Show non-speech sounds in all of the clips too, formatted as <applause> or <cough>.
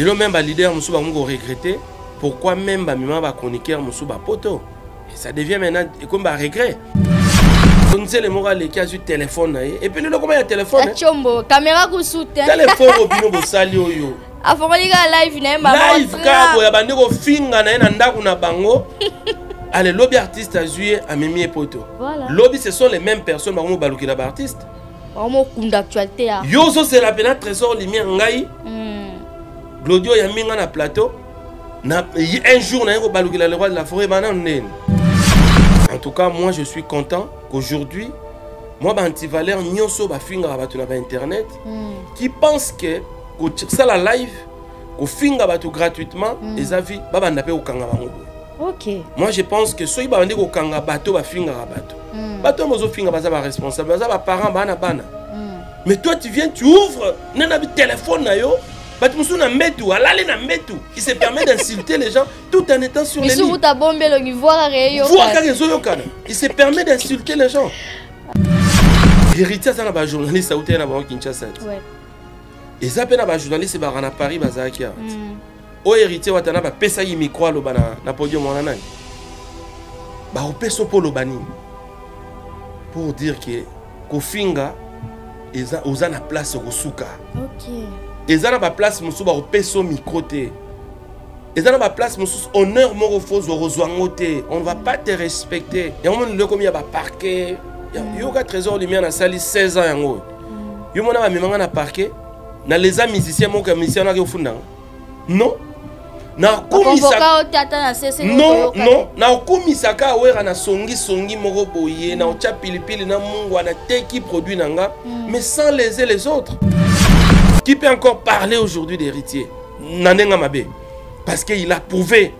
lelo même baleader mosusu bango koregrete pourquoi même bamema bachroniqueur mosusu bapoto Et ça devient maintenant comme baregret nzele moko aleki azwi telefone na ye epuis lelo koma ya telefone ya tiombo caméra kusu te tala eforo bino bosali oyo afongoli kaka live na ye live kaka boya bande kofinga na ye na ndako na bango. <laughs> Ale lobi artiste azwi ye amemi ye poto. Lobi ce sont les mêmes personnes bango balukela baartiste bakomokunda actualité yo ozosela mpena trésor lumière ngai glodio oyambi nga na plateau na un jour naye kobalukela le roi de la forêt bana ndeni en tout cas moi je suis content qu'aujourd'hui moi baantivaleur nyonso bafingaka bato na bainternet qui pense que kosala live kofinga bato gratuitement eza vi babanda mpe kokanga bango boye. Ok. Moi je pense que soki babandi kokanga bato bafingaka bato. Bato oyo bozofinga baza baresponsable baza baparent bana bana. Mais toi tu viens tu ouvres nde na téléphone na yo na mbetu na mbetu. Il se permet d'insulter les gens tout en étant sur les lignes. kuta bombe kaka voir eyoka kaka ezoyokana il se permet d'insulter les gens. Héritier aza na bajournaliste autai na bango kinshasa. Ouais. eza mpe na bajournaliste baka na paris bazalaki awa ti Mm. oyo héritier watana bapesaki micro aloba na, na podium wana nani? Bakopesa mpo oloba nini? Pour dire ke kofinga eza oza na place kosuka ok eza na baplace mosusu bakopesa o micro te. Eza na baplace mosusu honneur moko fozwa kozwa yango te. On ne va pas te respecter. Yango moni lelo komi ya baparke yoka trésor lumière nasali 16 ans yango. Oyo yo mona bamemanga na parke na leza musicien moko ya musicien naki ofundanga non. Nakumisa bakonvoka o te ata na sese non non. Nakumisaka awera na songisongi moko boye na otya pilipili na mungwa nateki produit na nga. Mais sans léser les autres qui peut encore parler aujourd'hui d'héritier? Parce qu'il a prouvé.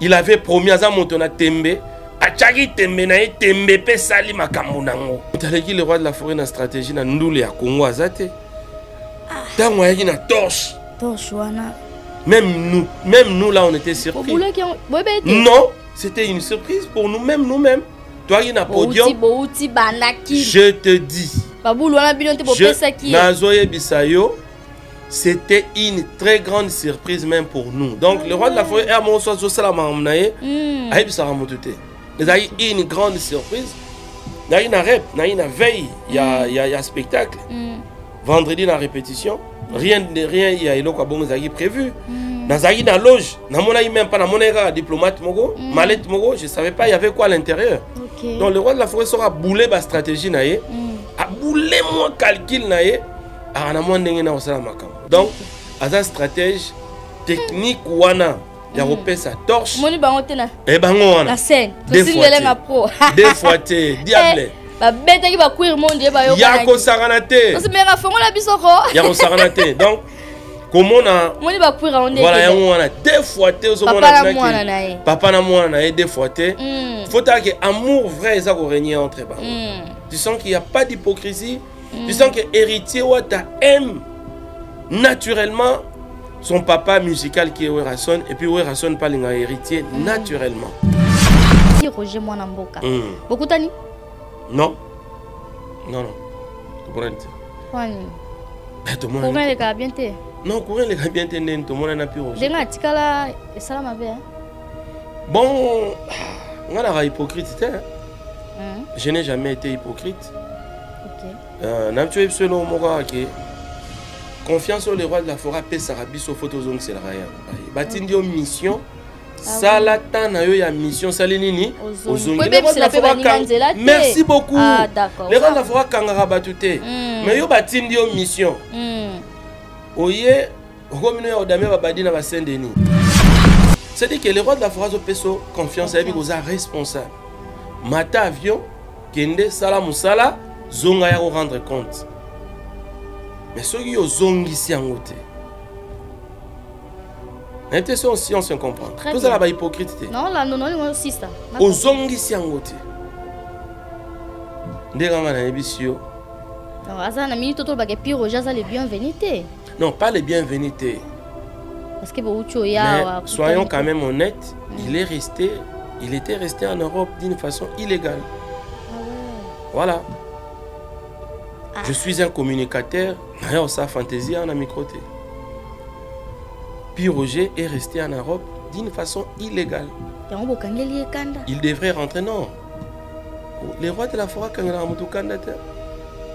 Il avait promis aza moto na tembe atiaki tembe na tembe mpe esali makambo nango taleki le roi de la forêt na stratégie na ndule ya congo aza te? Ntango ayaki na torche. Toshe wana. Même nous, même nous là on était surpris. Non, c'était une surprise pour nous-mêmes, nous-mêmes. Toi qui na podium, je te dis, je, ye Nazoye Bisayo, c'était une très grande surprise même pour nous. Donc le roi de la forêt, est à mon soir, mamnaye, Mm. aïe Bisara Motote. Mais aïe une grande surprise. Na une rep, na une veille, il y a, il y a, il y a spectacle. Mm. Vendredi la répétition. Rien rien, il y a Eloko Abongazaki prévu. nazalaki na loge namonaki même pas kaka diplomate moko malette moko je savais pas il y avait quoi à l'intérieur donc le roi de la forêt soko aboule bastratégie na ye Aboule mwa calcul na ye. Aka na mwa ndenge na kosala makambo. Donc aza stratège technique wana ya kopesa torche. Moni bango te na ebango na wana scène. Deux fois tosingelenga pro. <laughs> Deux fois te. Diable. babetaki baquire monde ye ya bayokaki kosakana te. Osimenga fongola biso ko. Ya kosakana te. <laughs> Donc komona voilà yango wana deux fois te ozomona papa na ke- mwana na ye deux fois te Mm. faut dire que amour vrai eza korégner entre bango Mm. tu sens qu'il n'y a pas d'hypocrisie. Tu sens que héritier wata aime naturellement son papa musical qui est Werason et puis Werason palinga héritier naturellement. Ti roger mwana mboka. Mm. bokutani? Non. Non non. Comprendre te ni- elekaka bien te non courant eleka bien te ndeni tomona na roger ndenge atikala esala mabe bon naka hypocrite te hein? Je n'ai jamais été hypocrite. Ok. Euh, na biso yebiso eloko moko kaka ke confiance oyo le roi de la forêt apesaka biso fo tozongiselaka ye batindi yo mission. Sala temps na yo ya mission. Sali nini. Ozongi. Ozongi. Po Le roi de la ebebisela mpe forêt baninga akang- nzela te. merci beaucoup. Ah, le roi de la forêt akangaka bato te Mm. mais yo batindi yo mission. Mm. Oye okomi no ya odami babadi na basaint denis c'est-à-dire que le roi de la forêt azopesa yo confiance ayebi koza responsable. Mata avion kende sala mosala zonga ya korendre compte. Mais soki ozongisi yango te. Naye te so si on se comprend. Très tozala bahypocrite te. Non la non non sista ozongisi yango te. Nde kanga nayebisi yo aza na minute tolobaka epi roger aza le bienvenu te non pas le bienvenu te parce que bouti Mais oyawa soyons quand même honnêtes, il est resté, il était resté en Europe d'une façon illégale. Voilà. Ah. Je suis un communicateur, mais ça fantaisie en te. Puis Roger est resté en Europe d'une façon illégale. Il devrait rentrer, non. Les rois de la forêt, quand il y a un candidat.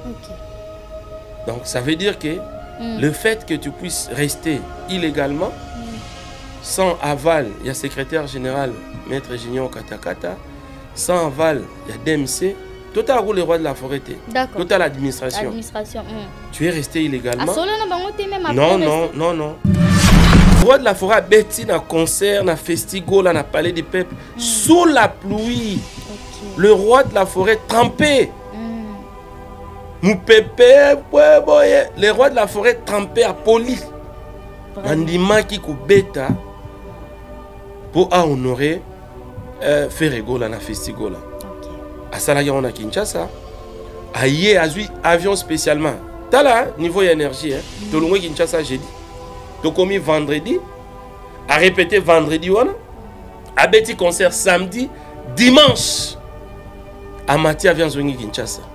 ok Donc ça veut dire que Mm. le fait que tu puisses rester illégalement, Mm. sans aval, il y a secrétaire général, maître Gignon Katakata, sans aval, il y a DMC, total le roi de la forêt, t'es. d'accord total administration. administration mm. Tu es resté illégalement. après Non, rester- non, non, non. Roi de la forêt a bêti na concert, na festigo, là, na palais des peuples, sous la pluie. Le roi de la forêt trempé. Mm. Moupépé, ouais, boye. Le roi de la forêt à poli. Nandimaki kobeta mpo ahonore euh, feregola na festigola ok. Asalaki yango na kinshasa. Aye azwi avion spécialement. Tala niveau ya énergie hein. tolongwe kinshasa jeudi tokomi vendredi. Arépété vendredi wana. Abeti concert samedi dimanche. Amati avion azongi kinshasa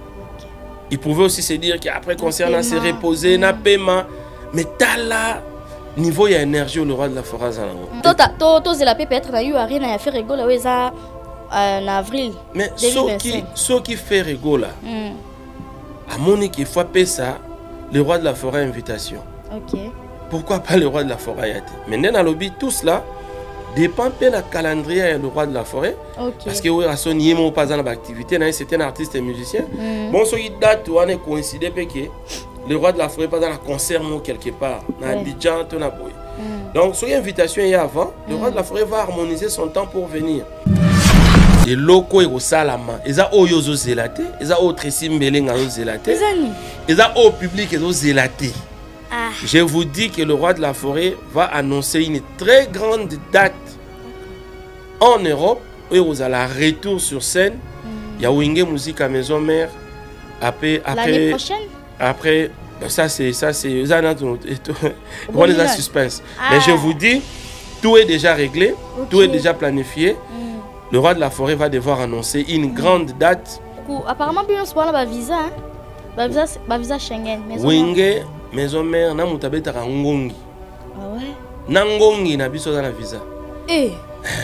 il pouvait aussi se dire qu'après concert se paiement. reposer na paiement mais tala niveau ya énergie le roi de la forêt to tozela mpe peut-être na yo ari na ya fe regola oyo eza na avril mais 2025. soki soki feregola Mm. amoni qu'il faut apesa le roi de la forêt invitation ok pourquoi pas le roi de la forêt aya te mais nde nalobi tout cela dépend mpe na calendrier ya le roi de la forêt. Ok. Parce que oyo asoni ye moko mpe aza na baactivité na ye c'est un artiste et musicien. Mm. bon soki date wana ekoïncide mpe ke le roi de la forêt mpe aza na concert moko quelque part na abidjan to na boye Mm. donc soki invitation eye avant le roi de la forêt va harmoniser son temps pour venir. Eloko ekosalama eza oyo ozozela te eza oyo tresi mbelenga azozela te eza oyo public ezozela te ah je vous dis que le roi de la forêt va annoncer une très grande date en Europe oyo kozala retour sur scène Mm. ya wenge musique à maison mère après après prochaine? après ben ça c'est ça c'est wana eza là. suspense Ah. mais je vous dis tout est déjà réglé tout est déjà planifié Mm. le roi de la forêt va devoir annoncer une grande date apparemment bino nyonso wana bavisa hein? bavisa bavisa schengen wenge maison mère na moto abetaka ngongi. Ah ouais? Na ngongi na biso aza na visa. Eh!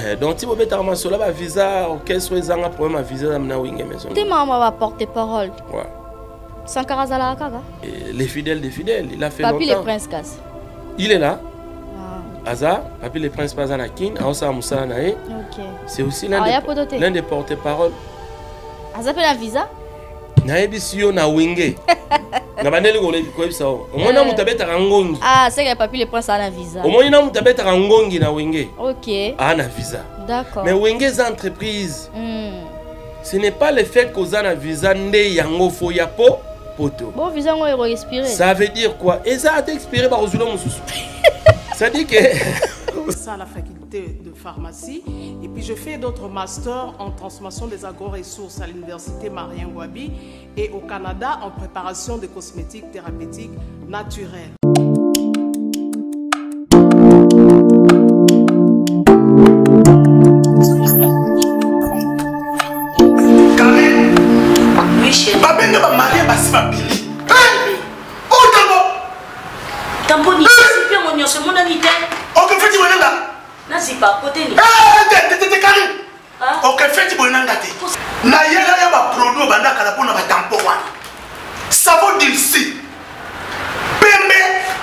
Eh, donc ti bobetaka masolo ya bavisa orchestre ezanga problème ya visa eza na wenge maison te mama baporte parole. Ouais. sankara azalaka kaka? Et les fidèles des fidèles il a fait papi le longtemps. prince kasi il est là. Ah, aza papi le prince mpe aza na kine aosala mosala na ye. Ok. C'est aussi l'un Ah, des, poto te l'un des porte-parole. Aza mpe na visa? Nayebisi yo na wenge <laughs> na bandeli kole- koyebisa o omoni na moto abetaka ngongi. Ah omoni na moto abetaka ngongi na wenge ok. Aa na visa. D'accord. Mais wenge eza entreprise. Mm. ce n'est pas le fait koza na visa nde yango fo ya po poto. Ça veut dire quoi? Eza ata expiré bakozwila mosusu. <laughs> Ça dit que faculté de pharmacie. Et puis je fais d'autres masters en transformation des agro-ressources à l'université Marien Wabi et au Canada en préparation de cosmétiques thérapeutiques ntango Tamponi, zipi yango nyonso emonani te boye nanga nazipa kote ni tete kari. Ah. oke feti boye nanga te. Nayela ya baproduit oyo bandakala mpona batampo wana. Savo dilsi pembe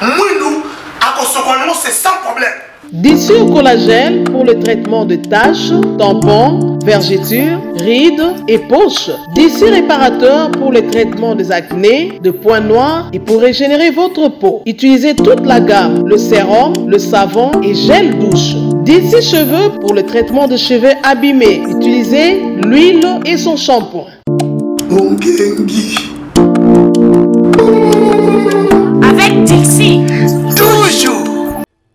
mwindu akosokola nango c'est sans problème D'ici au collagène pour le traitement de taches, tampons, vergetures, rides et poches. D'ici réparateur pour le traitement des acnés, de points noirs et pour régénérer votre peau. Utilisez toute la gamme, le sérum, le savon et gel douche. D'ici cheveux pour le traitement de cheveux abîmés. Utilisez l'huile et son shampoing. Avec Dixie.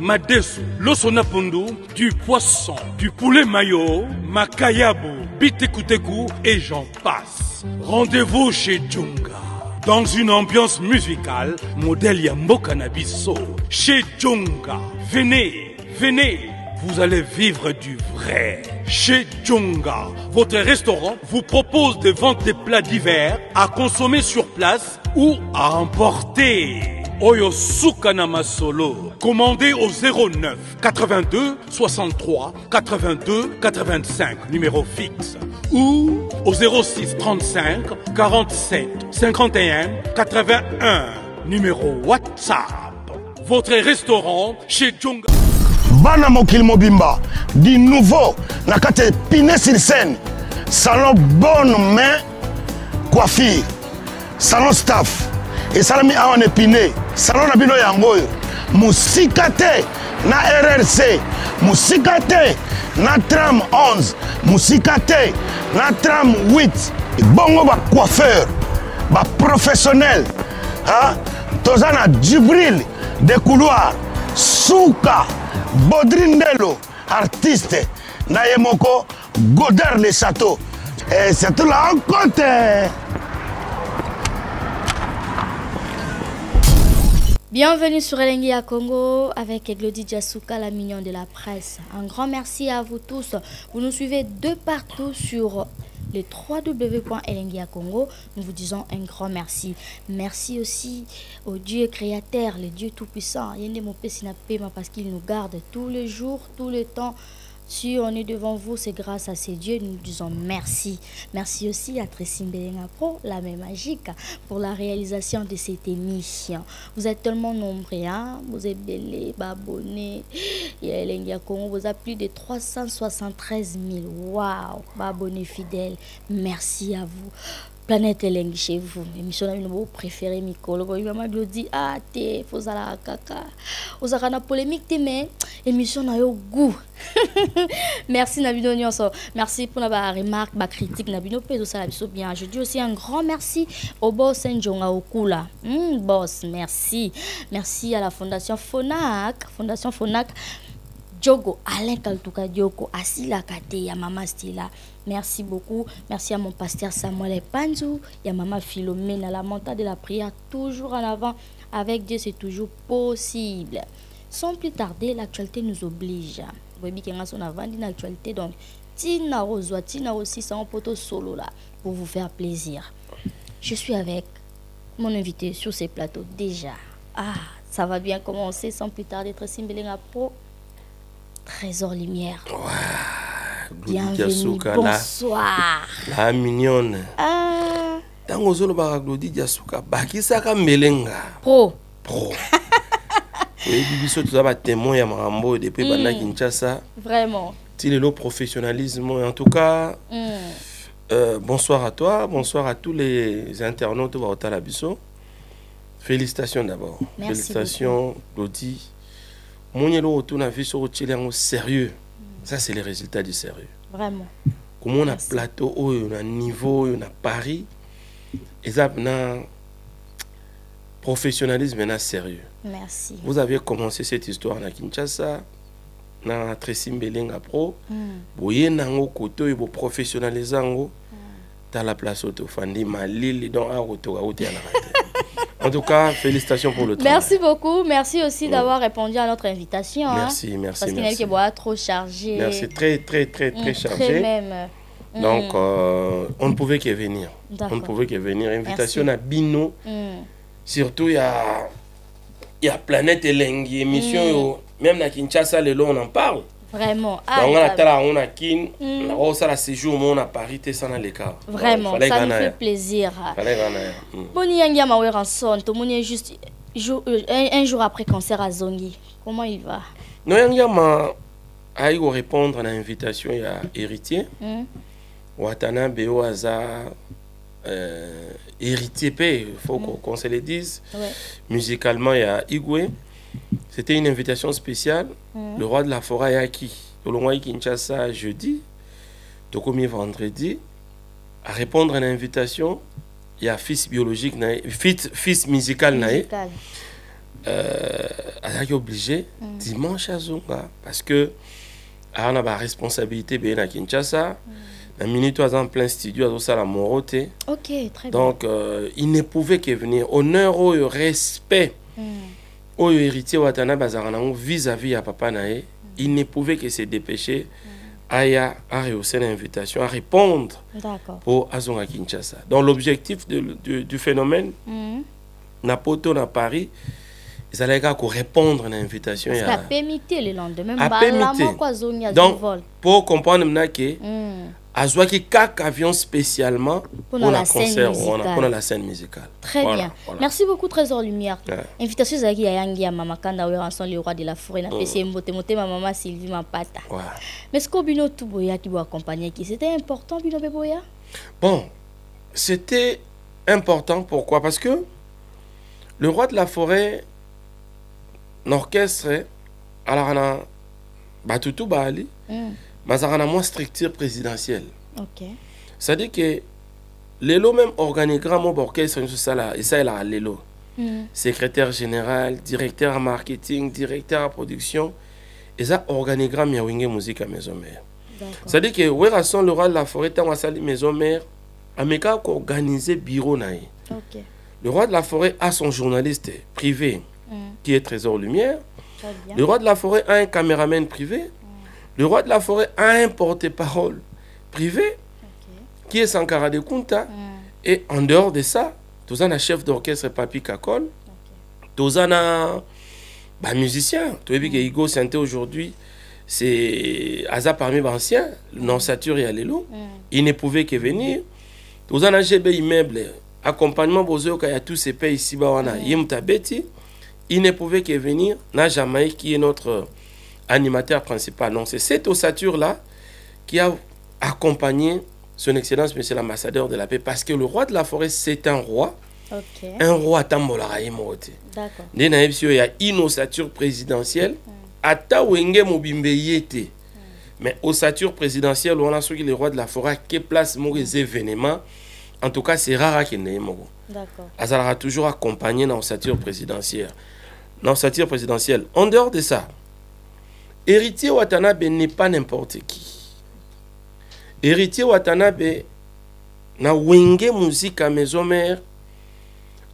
madesu, loso na pondu, du poisson, du poulet mayo, makayabu, bitekuteku et j'en passe. Rendez-vous chez Djunga. Dans une ambiance musicale, modèle Yambo Cannabiso. Chez Djunga. Venez, venez, vous allez vivre du vrai. Chez Djunga, votre restaurant vous propose de vendre des plats divers à consommer sur place ou à emporter. Oyo Sukana. Commandez au 09 82 63 82 85, numéro fixe. Ou au 06 35 47 51 81, numéro WhatsApp. Votre restaurant chez Djunga. bana mokili mobimba du nouveau na kati ya pine sur scène salon bonne main coiffure salon staff esalami awa na epine. Salon na bino yango oyo. Mosika te na rrc mosika te na tram 11 mosika te na tram 8 bongo bacoiffeur baprofessionnel toza na jibril de couloir. Suka bodri ndelo artiste. Na ye moko godard le château et surtout la rencontre Bienvenue sur Elengia Congo avec Elodie Diasuka, la mignonne de la presse. Un grand merci à vous tous. Vous nous suivez de partout sur le www.elengia Congo. Nous vous disons un grand merci. Merci aussi au Dieu créateur, le Dieu tout-puissant. Yende parce qu'il nous garde tous les jours, tout le temps. Si on est devant vous, c'est grâce à ces dieux. Nous disons merci. Merci aussi à Tracy Mbelenga Pro, la même magique, pour la réalisation de cette émission. Vous êtes tellement nombreux, hein? Vous êtes belés, abonnés. Vous avez plus de 373 000. Waouh! Abonnés fidèles. Merci à vous. Planète elengi chez vous. Émission na bino bopréféré mikolo boyi mama bilodi ah te fozalaka kaka ozalaka na polémique te mais émission na yo goût. <laughs> Merci na bino nyonso merci mpona baremarque bacritique na bino mpe ezosala biso bien. Je dis aussi un grand merci au boss njonga okula. Mm, boss merci. Merci à la fondation fonac. Fondation fonac Diogo, Alain Kaltuka Diogo, Asila Kate, ya Mama Stila. Merci beaucoup. Merci à mon pasteur Samuel Panzou, ya Mama Philomène, à la montagne de la prière, toujours en avant. Avec Dieu, c'est toujours possible. Sans plus tarder, l'actualité nous oblige. Vous voyez qu'on a vendu l'actualité, donc, Tina Rosoa, Tina aussi, c'est un poteau solo là, pour vous faire plaisir. Je suis avec mon invité sur ces plateaux déjà. Ah, ça va bien commencer sans plus tarder. Tracy Mbelenga Pro. Trésor Lumière. Bienvenue, bonsoir. La, la mignonne. Ah. ntango ozolobaka glodi diasuka bakisaka mbelenga pro. Pro. <laughs> Oyebi biso toza batémoin ya makambo oyo depuis banda kinshasa. Vraiment. Ti lelo professionnalisme en tout cas. Mm. euh, bonsoir à toi bonsoir à tous les internautes oyo baotala biso. Félicitations d'abord. Félicitations glodi monyeli oyo otuna vi soki otieli yango sérieux. Ça c'est le résultat du sérieux. Vraiment. Komona plateau oyo na niveau oyo na paris. Eza na professionnalisme na sérieux. Merci. Vous avez commencé cette histoire na kinshasa na tracy mbelenga pro. Mm. boye nango oyo boprofessionnalise yango mm. tala place oyo tofandi malili donc kotiyanaka te En tout cas, félicitations pour le travail. Merci beaucoup. Merci aussi d'avoir répondu à notre invitation. Merci, hein, merci. Parce qu'il y a qui trop chargé. Merci, très, très, très, très Mm, chargé. Très même. Mm. Donc, euh, on ne pouvait que venir. On ne pouvait que venir. Invitation Merci. à Bino. Mm. Surtout, il y a, y a Planète Elengi, émission, même à Kinshasa, le on en parle. Vraiment. Donc, Ah, on a tala, on a kin, Mm. on a séjour, mais on a Paris, t'es ça dans les cas. Vraiment, ça nous fait plaisir. Fallait gagner. Mm. Boni Yangia Mawer en son, tout monde est juste jour- euh, un, un jour après concert à Zongi. Comment il va? Non, il y a ma aïe répondre à l'invitation, il y a héritier. Watanabe Oaza, euh, héritier faut qu'on qu'on se le dise. Ouais. Musicalement, il y a Igwe. C'était une invitation spéciale. Le roi de la forêt est roi de Kinshasa jeudi, Tokomi vendredi. À répondre à l'invitation, il y a fils biologique, fils, fils musical. Musical. euh, azalaki obligé dimanche azonga parce que aza na baresponsabilité beye na kinshasa na minute en plein studio azosala moro te Ok, très bien. donc euh, il ne pouvait que venir honneur oyo respect oyo héritier watanabe azalaka nango vis-à-vis ya papa na ye il ne pouvait que se dépêcher aya arehausse na invitation à répondre mpo azonga kinshasa donc l'objectif du, phénomène Mhm. na poto na paris ezalaki kaka korépondre na invitation ya qu'apemi te le lendemain Apemi mbala te. moko azongi azwi donc vol mpo comprendre mna ke Mm. Azwaki kaka avion spécialement Mpona concert wana mpona la scène musicale Très Voilà, bien. voilà. Merci beaucoup, Trésor Lumière. Invitation ezalaki ya yangi ya mama kanda oyo ranson le roi de la forêt napesi ye mbote motema mama sylvie mapata Ouais. mais siko bino tu boyaki boaccompagnaki c'était important bino mpe boya Bon, c'était important. Pourquoi? Parce que le roi de la forêt, l'orchestre, alors on a Batutu Bali, Mm. Mais on a moins structure présidentielle. ok C'est-à-dire que l'élo même organigramme au orchestre, ça là, et ça là, l'élo. Mm. Secrétaire général, directeur marketing, directeur en production, et ça organigramme ya wenge musique à maison mère. d'accord C'est-à-dire que Werason, le roi de la forêt, tant à maison mère, Ameka a organisé bureau naï. ok Le roi de la forêt a son journaliste privé Mm. qui est Trésor Lumière. Le roi de la forêt a un caméraman privé. Le roi de la forêt a un porte-parole privé qui est Sankara de Kunta. Mm. Et en dehors de ça, un chef d'orchestre Papi Kakol. Tous un bah, musicien. Vois que Igo Santé aujourd'hui, c'est Aza parmi les anciens, non Satur et Alelo. Mm. Il ne pouvait que venir. Un GB immeuble, accompagnement Bozo Kaya tous ces pays ici, Bawana. Il ne pouvait que venir. Na Jamaïque qui est notre animateur principal. Non, c'est cet ossature-là qui a accompagné son Excellence, Monsieur l'ambassadeur de la paix, parce que le roi de la forêt, c'est un roi, un roi tambolaka ye moko te. d'accord. Nde nayebi si oyo ya inosature présidentielle. Ata wenge mobimbe ye te. Mais osature présidentielle wana soki le roi de la forêt ake place moko eza événement en tout cas c'est rare akende ye moko. D'accord. Azalaka toujours accompagné na osature présidentielle. Na osature présidentielle en dehors de ça héritier watanabe n'est pas n'importe qui. Héritier watanabe na wenge musique à maison mère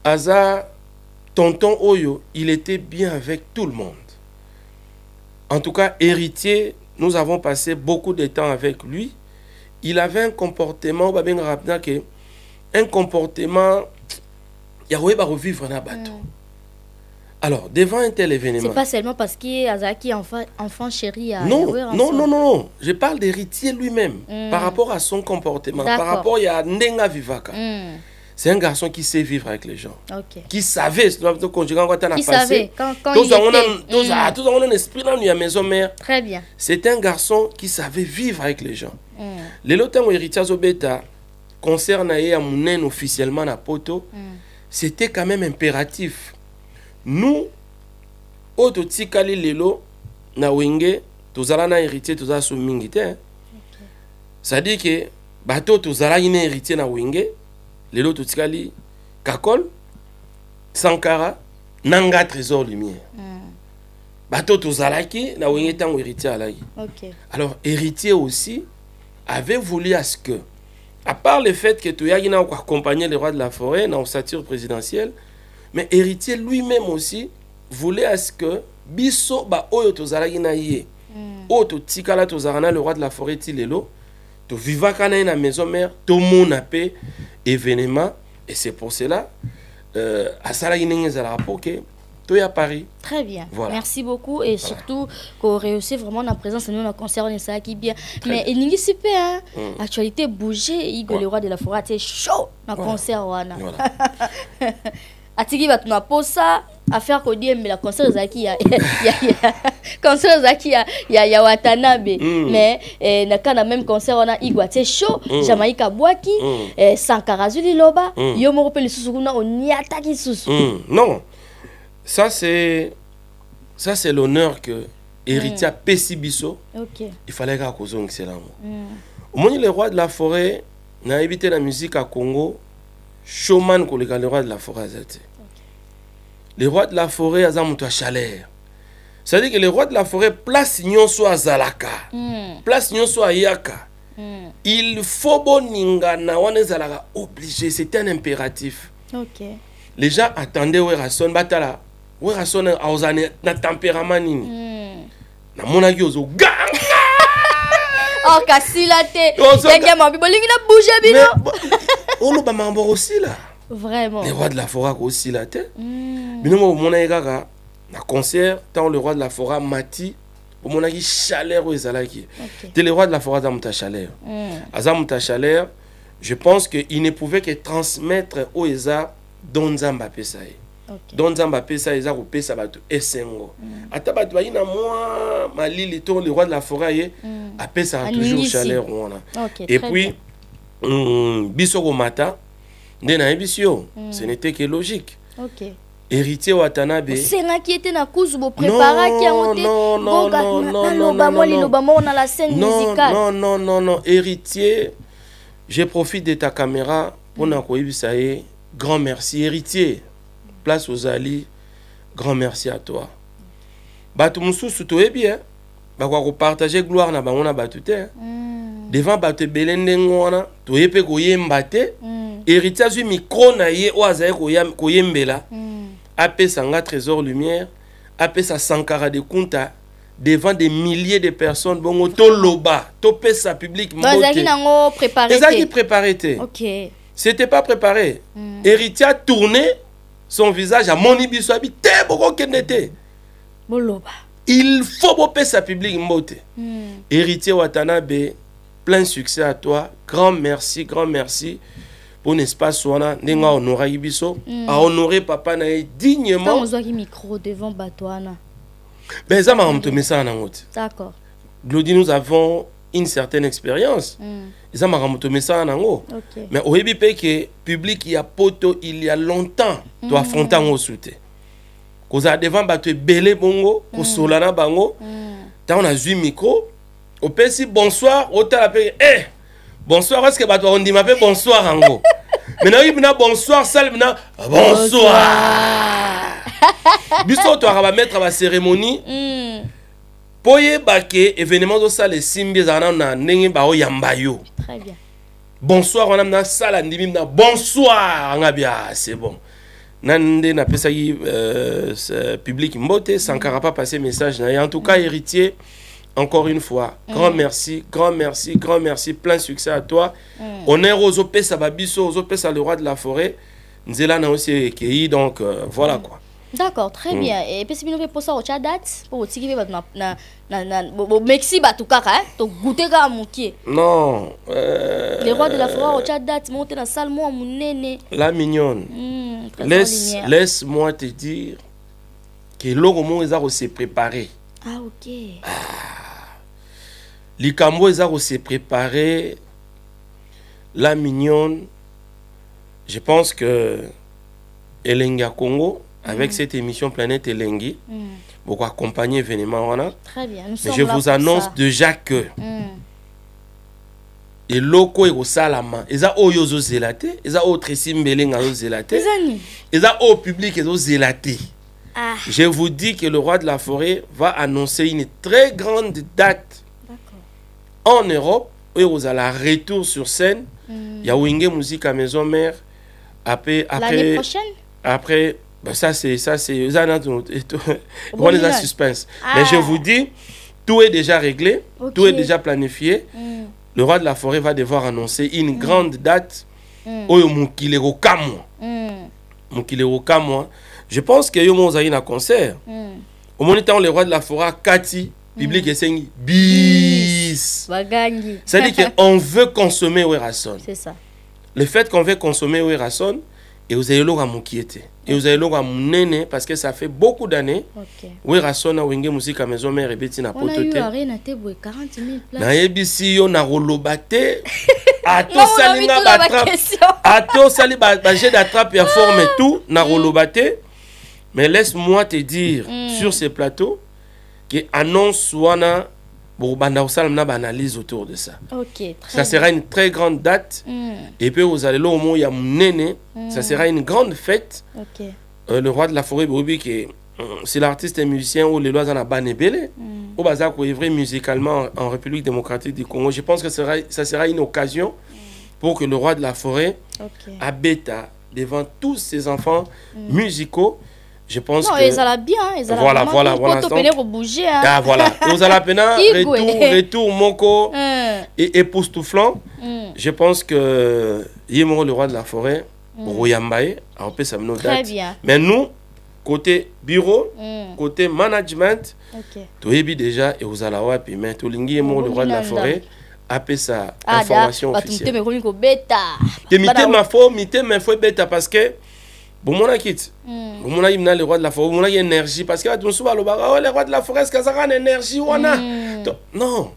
aza oyo il était bien avec tout le monde. En tout cas héritier nous avons passé beaucoup de temps avec lui. Il avait un comportement un comportement ya koyeba revivre na bato alors devant un tel événement c'est pas seulement parce que azalaki enfant, enfant chéri ya non, non, non, non, non. Je parle d'héritier lui-même Mm. par rapport à son comportement, par rapport à Ndenga Vivaka. Mm. C'est un garçon qui sait vivre avec les gens, qui savait, quand on a qui savait quand, il était Mm. tous en ont un esprit dans la maison mère. très bien C'est un garçon qui savait vivre avec les gens. Mm. Les lotango héritier Zobeta concerne à Mounen officiellement na poto, c'était quand même impératif. Nous, oyo totikali lelo na wenge tozala na héritier tozala so mingi te c'est-à-dire ke bato oyo tozalaki na héritier na wenge lelo totikali kakol sankara na nga trésor lumière. Mm. bato oyo tozalaki na wenge ntango héritier alaki. Alors héritier aussi avait voulu à ce que à part le fait que toyaki na accompagner le roi de la forêt na ossature présidentielle mais héritier lui-même aussi voulait à ce que biso baoyo tozalaki na ye oyo totikala tozalaka na le roi de la forêt ti lelo tovivaka na ye na maison mère tomona mpe événement et c'est pour cela euh, asalaki ndenge ezalaka mpo ke toya paris Très bien. Voilà. Merci beaucoup et surtout qu'on réussit vraiment la présence de nous dans le concert on est qui bien. Mais il n'y super hein. Mm. Actualité bouger, Igor le roi de la forêt c'est chaud dans concert wana. Voilà atiki bato na posa affaire kodiembela. Concert ezalaki ya ya- ya- concert ezalaki ya, ya, ya watanabe. Mm. mais eh, na ka na même concert wana igwe atie show Mm. jamaïque abwaki Mm. eh, sankara azwi liloba Mm. yo moko mpe lisusu kuna oniataki lisusu. Hmm, non, ça c'est ça c'est l'honneur que héritier apesi biso. Il fallait kaka kozongisela yango Mm. omoni le roi de la forêt nayebi te na musique ya congo showman koleka le roi de la forêt aza te le roi de la forêt aza moto ya chaleur c'est-à-dire que le roi de la forêt place nyonso azalaka Mm. place nyonso ayaka Mm. il faut boningana wana ezalaka obligé c'était un impératif Ok. les gens attendaient werason batala werason aoza na- na tempérament nini? Mm. namonaki ozoganga <laughs> Oh, kasila te. Ndenge mabi bolingi na bouger bino. Oloba makambo akosila Vraiment. le roi de la forêt akosila te Mm. bino mo bomona ye kaka na concert ntango le roi de la forêt amati omonaki chaleur oyo ezalaki te le roi de la forêt aza moto ya chaleur. Mm. aza moto ya chaleur je pense que il ne pouvait que transmettre oyo eza don nzambe apesa ye Ok. don nzambe apesa eza kopesa bato esengo. Ata bato bayi na mwa malili to le roi de la forêt ye apesaka toujours chaleur wana. Et puis mm, biso komata nde nayebisi yo ce n'était que logique Ok. héritier watanabe osengaki ete na kuzu bopreparaki yango te non, non, bonga non, na- non, naloba non, mwa non, liloba moko na la scène non, musicale non, non, non, non. Héritier, je profite de ta caméra pour mm. koyebisa ye grand merci. Héritier, place aux alliés, grand merci à toi. bato mosusu toyebi e bakoka kopartage gloire na bango na bato te. Mm, devant bato ebele ndenge wana toye mpe koyemba te. Mm, héritier azwi mikro na ye oyo azali koyembela. Mm. apesa nga trésor lumière apesa sankara de kunta devant des milliers de personnes. Bongo toloba topesa public ezalaki préparé te? préparé te. Ok. C'était pas préparé. Mm. héritier a tourné son visage amoni biso abi te bokokende te. Boloba. Il faut bopesa public mbote. Mm. héritier watanabe plein succès à toi. Grand merci grand merci. Pour espace wana ndenge ahonoraki biso. Ahonore papa na ye ntango dignement ozwaki micro devant bato wana. Ben eza makambo tomesana nango te. D'accord. Glodi nous avons une certaine expérience. Mm, eza makambo tomesana nango. Ok. Mais oyebi mpe ke public ya poto il y a longtemps toafronta yango su te. Kozala devant bato ebele bongo kosola na bango. Mm. ntango nazwi micro opesi bonsoir otala mpe e bonsoir parceke bato bakondima mpe bonsoir yango? Me nayoki mpena bonsoir sale mpena bonsoir. <laughs> Biso bametre bacérémonie mpo oyeba ke événement ozosala esimbi ezala nano na ndenge baoyamba yo. Bonsoir wana mna sala ndimi mna bonsoir anga bia c'est bon. Nani nde napesaki euh, public mbote sankara pas passer message na ye en tout cas héritier encore une fois grand merci grand merci grand merci plein succès à toi. Honneur ozopesa babiso ozopesa le roi de la forêt. Nzela na osi ekei donc euh, voilà quoi. D'accord très bien. Epesi bino mpe mposa kotya date? Mpo botiki mpe bato na- na- na- na- bo- bomekisi bato kaka eh? togute kaka mokie non euh, le roi de la forêt kotya date te na sale moko ya monene la mignonne. Mm, laisse laisse-moi te dire que moko eza kose préparer ah ok likambo eza kose préparer la mignonne. Je pense que elengi ya congo avec cette émission planète elengi Mm, boko accompagner événement wana. Très bien nous mais je vous annonce ça. déjà que Mm, eloko ekosalama eza oyo ozozela te eza oyo tresi mbelenga azozela te eza oyo public ezozela te ah. Je vous dis que le roi de la forêt va annoncer une très grande date en Europe oyo kozala retour sur scène. Mm. ya wenge musique à maison mère. Après après prochaine? après bah ça c'est ça c'est eza na <laughs> on suspense. Ah. mais je vous dis tout est déjà réglé tout est déjà planifié. Mm, le roi de la forêt va devoir annoncer une grande date. Oyo mokili ekokamwa mokili ekokamwa je pense que yo mo ozali na concert. Omoni ntango le roi de la forêt akati public esengi bis. Bagangi. C'est-à-dire qu'on <laughs> veut consommer Werason. c'est ça. Le fait qu'on veut consommer Werason, et vous avez l'eau à moukiete. Et vous avez l'eau à mounene, parce que ça fait beaucoup d'années. ok. Werason a wenge musique à maison mère et beti na arena te boye 40 000 place nayebisi yo na koloba te ato Nga osali mona nga mituna batrape bakestion. <laughs> ato osali bajet d'attrape ya forme et tout na koloba te mais laisse-moi te dire sur ce plateau que annonce wana na baanalyse autour de ça. Ok très ça sera une très grande date. Mm, et puis vous allez là au moins ya monene ça sera une grande fête. Ok. Euh, le roi de la forêt boyebi ke euh, c'est l'artiste et musicien oyo lelo aza na bana ebele oyo baza koevre musicalement en république démocratique du congo. Je pense que ça sera une occasion pour que le roi de la forêt Ok. abeta devant tous ses enfants musicaux je pense Non, que ezala bien, ezala Voilà, vraiment voilà, voilà, Po donc- topene kobouger, hein. ah voilà. <laughs> Ozala pena retour retour moko. <laughs> Hein, et époustouflant. Hmm. je pense que ye moko le roi de la forêt royamba ye akopesa bino Très date. bien. mais nous côté bureau Mm. côté management Ok. toyebi déjà ekozala wapi mais tolingi ye moko le roi de la forêt apesa Ah, information bato officielle. mitema fo mitema fo ebeta parce que bomonaki ti Mm. bomonaki mina le roi de la forêt bomonaki énergie parce que bato mosusu balobaka o le roi de la forêt eske azaka na énergie wana Mm. Non.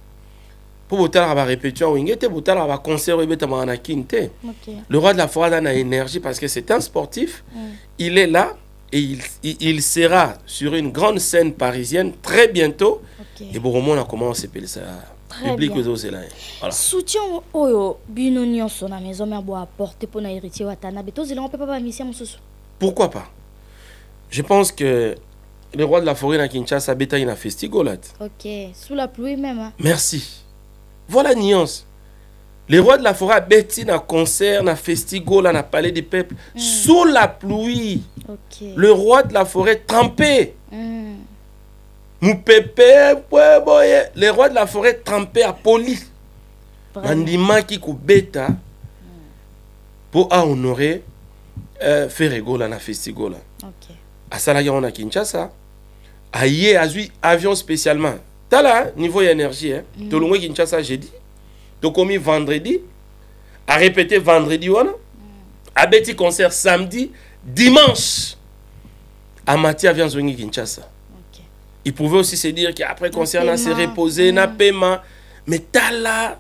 Mpo botalaka barépétition wenge te botalaka baconcert oyo ebetamaka na kini te le roi de la forêt aza na énergie parce que c'est un sportif. Il est là et il, il, sera sur une grande scène parisienne très bientôt. Ok. et bokomona comment osepelisa Très public bien. ozozela ye voilà. soutien oyo bino nyonso na maison mare boaporte mpo na héritier watanabe. Tozelango mpe pa bamisia mosusu pourquoi pas? Je pense que le roi de la forêt na kinshasa abetaki na festigolat ok sous la pluie même hein. merci. Voilà nuance. Le roi de la forêt abeti na concert na festigola na palais du peuple sous la pluie. Ok. Le roi de la forêt trempé. Mm. le roi de la forêt trempé apoli Vraiment. bandimaki kobeta mpo ahonore euh, feregola na festigola ok. Asalaki yango na kinshasa aye azwi avion spécialement. Tala niveau ya énergie hein. mm. tolongwe kinshasa jeudi tokomi vendredi arépété vendredi wana. Abeti concert samedi dimanche. Amati avion azongi kinshasa. Ok. Il pouvait aussi se dire qu'après concert na se reposer na paiement. Mais tala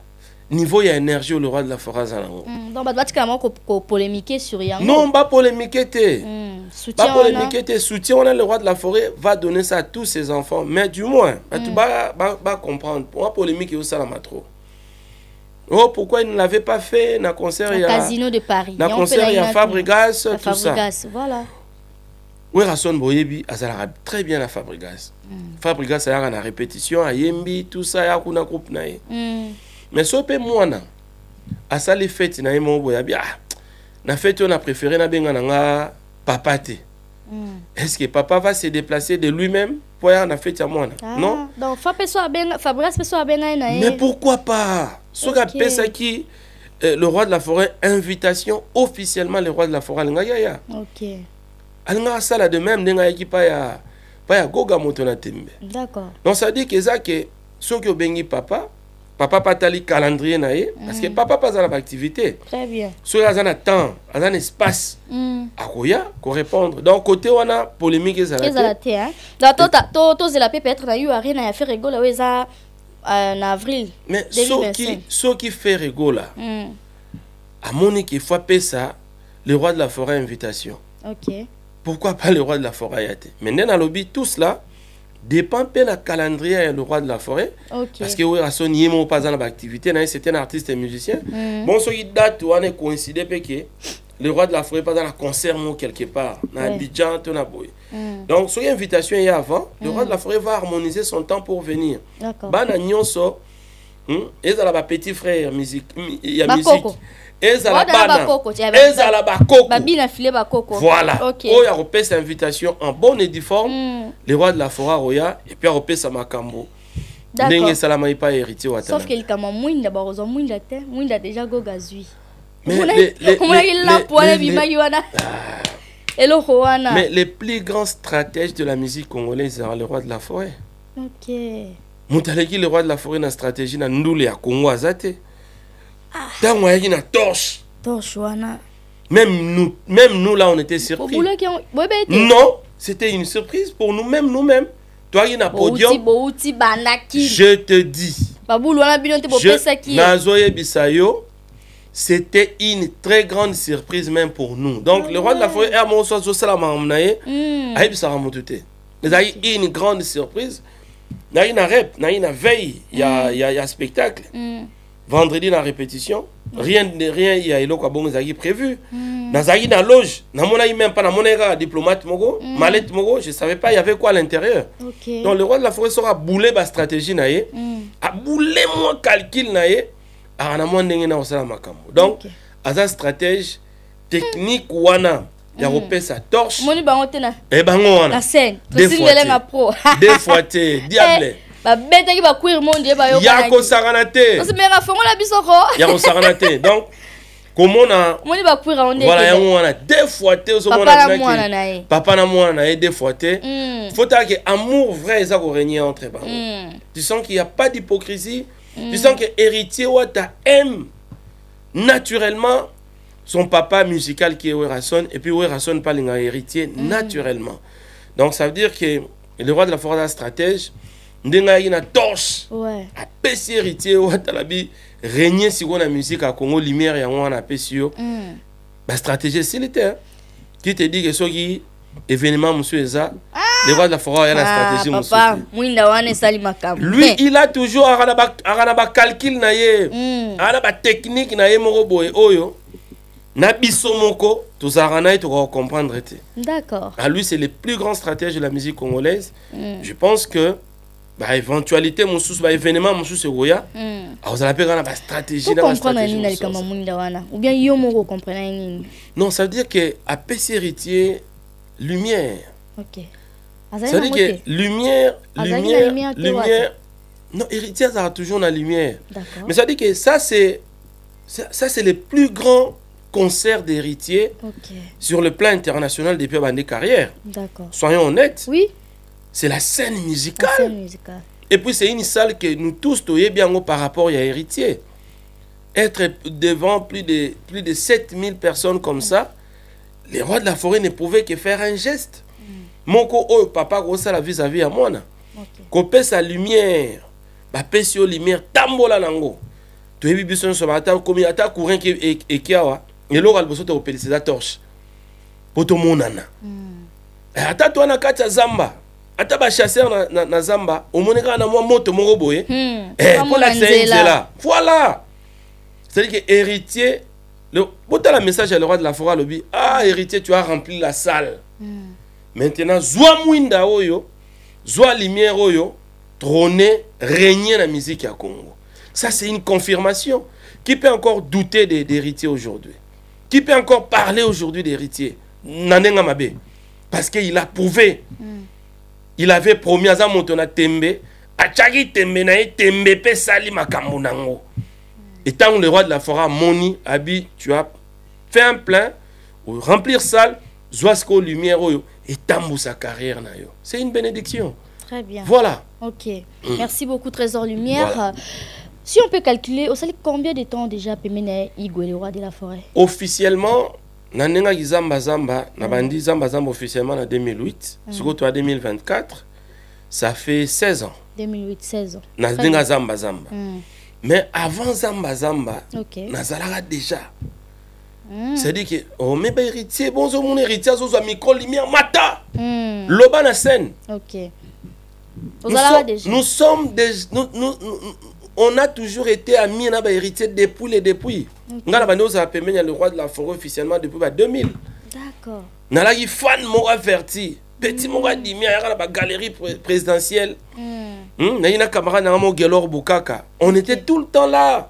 niveau ya énergie le roi de la forêt aza nango Mm, donc bato batikala moko kopolémike sur yango non bapolémike te Mm, soutien pas wana polémiquer tes soutiens, on a le roi de la forêt va donner ça à tous ses enfants. Mais du moins, bah, tu vas, vas- vas comprendre. Pour moi, polémique, il y a ça là trop. Oh, pourquoi il ne l'avait pas fait? Dans le concert il y na a casino de paris Yango mpe concert il y a na- Fabregas, na tout ça. Voilà Oui, Rasson Boyebi, azalaka très bien à Fabregas. Fabregas a la répétition, à Yembi, tout ça, il y a un groupe na ye. Mm, Mais so pe mwana asali fete na ye moko boye abi ah na fete oyo na préféré nabenga na nga papa te. Mm. est-ce que papa va se déplacer de lui-même pour aller na fete ya mwana? Ah, non. donc fa mpe so abenga mpe na ye. Mais pourquoi pas? Soki Ok. apesaki euh, le roi de la forêt invitation officiellement le roi de la forêt alingaki aya ok. Alingaki asala de même ndenge ayaki pa ya pa ya goga moto na tembe. D'accord. Donc ça dire que eza ke soki obengi papa papa mpe atali calendrier na ye parce que papa mpe aza na baactivité très bien. Soki aza na temps aza na espace. Mm. akoya korépondre donc côté wana polémique ezala ezala te te hein. donc tota- to- tozela mpe peut-être na yo arena ya faire eza euh, na avril mais 2025. soki soki fait regola Mm, amoni qu'il faut apesa le roi de la forêt invitation. Ok. Pourquoi pas le roi de la forêt aya te mais nde nalobi tout cela dépend mpe na calendrier le roi de la forêt. Parce que oyo asoni ye moko mpe aza na baactivité na ye c'est un artiste et musicien. Mm. bon soki date wana ekoïncide mpe ke le roi de la forêt mpe aza na concert quelque part na Ouais. abidjan na boye Mm, donc soki invitation eye avant. Le roi de la forêt va harmoniser son temps pour venir. D'accord. Bana nyonso hmm, ezala bapetit frère musique mi- ya Bakoko. musique ezala bana. ezala bakoko. voilà. Ok. Oyo akopesa invitation en bonne et due forme. Mm, le roi de la forêt aroya et puis akopesa makambo. Ndenge d'accord esalamaki pa héritier sauf que watana likambo ya mwinda bakozwa mwinda te mwinda deja goga zwi Mais les- les- omonaki lampo wana ebimaki wana eloko wana mais les plus grands stratèges de la musique congolaise ezala le roi de la forêt. Ok. Moto aleki le roi de la forêt na stratégie na ndule ya congo aza te ntango ayaki na torche. Torche wana même nous, même nous là on était surpris. ete Non, c'était une surprise pour nous-mêmes, nous-mêmes. Toi qui na bouti podium, je te dis, Bisayo, c'était une très grande surprise même pour nous. Donc, le roi de la forêt, à mon sens, ça la mamnaye, Mm, aïe bisara moutouté. Mais a une grande surprise. Na une rep, na une veille, il y a, il y a, il y a spectacle. mm, Vendredi, la répétition. Rien, rien, il y a Elo Kabong Zagi prévu. mm. nazalaki na loge namonaki même pas namonaki kaka diplomate moko malette moko je savais pas il y avait quoi à l'intérieur. Donc le roi de la forêt soko aboule bastratégie na ye Mm. aboule mwa calcul na ye aka na mwa ndenge na kosala makambo. Donc aza stratège technique wana ya kopesa torche. Omoni bango te na e bango na wana tosili fois te. diable. Eh, babetaki bakwire mondi ya kosakana te. Osimenga fongola biso ko? Ya kosakana te. Donc komona <laughs> omoni nde voilà yango wana deux fois te ozomona Papa na mwana na ye. deux fois te. Mm. faut taka ke amour vrai eza korégner entre bango Mm. tu sens qu'il n'y a pas d'hypocrisie. Tu sens que héritier wata aime naturellement son papa musical qui est Werason et puis Werason parle d'un héritier naturellement. Donc ça veut dire que le roi de la forêt est stratège ndenga na torche. Apesi héritier wata labi régner sikoyo na musique ya congo lumière yango wana apesi yo. Mm. bastratégie esili te hein. qui te dit que soki événement mosusu eza le roi de la forêt aya na Ah, stratégie mosusu papa te. mwinda wana esali makambo. Lui il a toujours aka na ba- aka na ye. Mm. aka na batechnique na ye moko boye oyo. Na biso moko tozalaka na ye tokoka comprendre te. D'accord. À lui c'est le plus grand stratège de la musique congolaise. Je pense que baéventualité mosusu baévénement mosusu ekoya Mm. akozala mpe kaka na bastratégie to na comprendre bastratégie nini na likambo mwinda wana ou bien yo moko okomprendre nini non ça veut dire que apesi héritier lumière. Ok. Ça veut dire que lumière lumière lumière. Non héritier azalaka toujours na lumière. D'accord. Mais ça dit que ça, c'est ça, c'est le plus grand concert d'héritiers sur le plan international depuis ma carrière. d'accord. Soyons honnêtes, oui c'est la scène la musicale. scène musicale. Et puis c'est une salle que nous tous toyons bien par rapport à héritier. Être devant plus de, plus de 7000 personnes comme ça, les rois de la forêt ne pouvaient que faire un geste. Moko oh papa la vis-à-vis à moi. ok. Kopesa lumière. Bapesi yo lumière tambola nango. Toyebi biso nyonso ata komi ata courant eki eki awa. Eloko ya liboso tokopelisa eza torche. Mpo tomonana Eh, ata toa na kati ya zamba ata bachasser na, na, zamba omoni kaka na mwa moto moko boye. Hmm, Eh, ye nzela. voilà. C'est-à-dire que héritier botala message ya le roi de la forêt alobi ah héritier tu as rempli la salle. Maintenant zwa mwinda oyo zwa lumière oyo trôner régner la musique à Congo. Ça c'est une confirmation. Qui peut encore douter des d'héritier aujourd'hui? Qui peut encore parler aujourd'hui d'héritier mabe. Parce qu'il a prouvé il avait promis aza moto na tembe atiaki tembe na ye tembe mpe esali makambo nango. Et tant le roi de la forêt amoni abi tu as fait un plein remplir salle zwa sikoyo lumière oyo etambusa carrière na yo. C'est une bénédiction. Très bien. Voilà. Ok. Merci beaucoup, Trésor Lumière. Voilà. Si on peut calculer, au sali combien de temps déjà Pemene Igwe, le roi de la forêt? Officiellement na ndengaki zamba zamba na bandi zamba zamba officiellement na 2008 sikoyo toya 2024 ça fait 16 ans. 2008, 16 ans. na Très ndenga bien. zamba zamba Hmm, mais avant nazalaka déjà. Hmm, c'est-à-dire que omeba héritier bozomona héritier azozwa micro lumière mata. Hmm, loba na scène. Ok. nous, sommes- déjà. nous sommes des, nous, nous, nous- on a toujours été amis na bahéritier depuis les depuis. Nga na bandi ozala pembeni ya le roi de la forêt officiellement depuis ba 2000 D'accord. nalaki fan moko averti. Petit moko adimi ayaka na bagalerie pré- présidentielle. Hmm, Hmm, nayi na camarade nanga mo gelor bukaka. On était tout le temps là.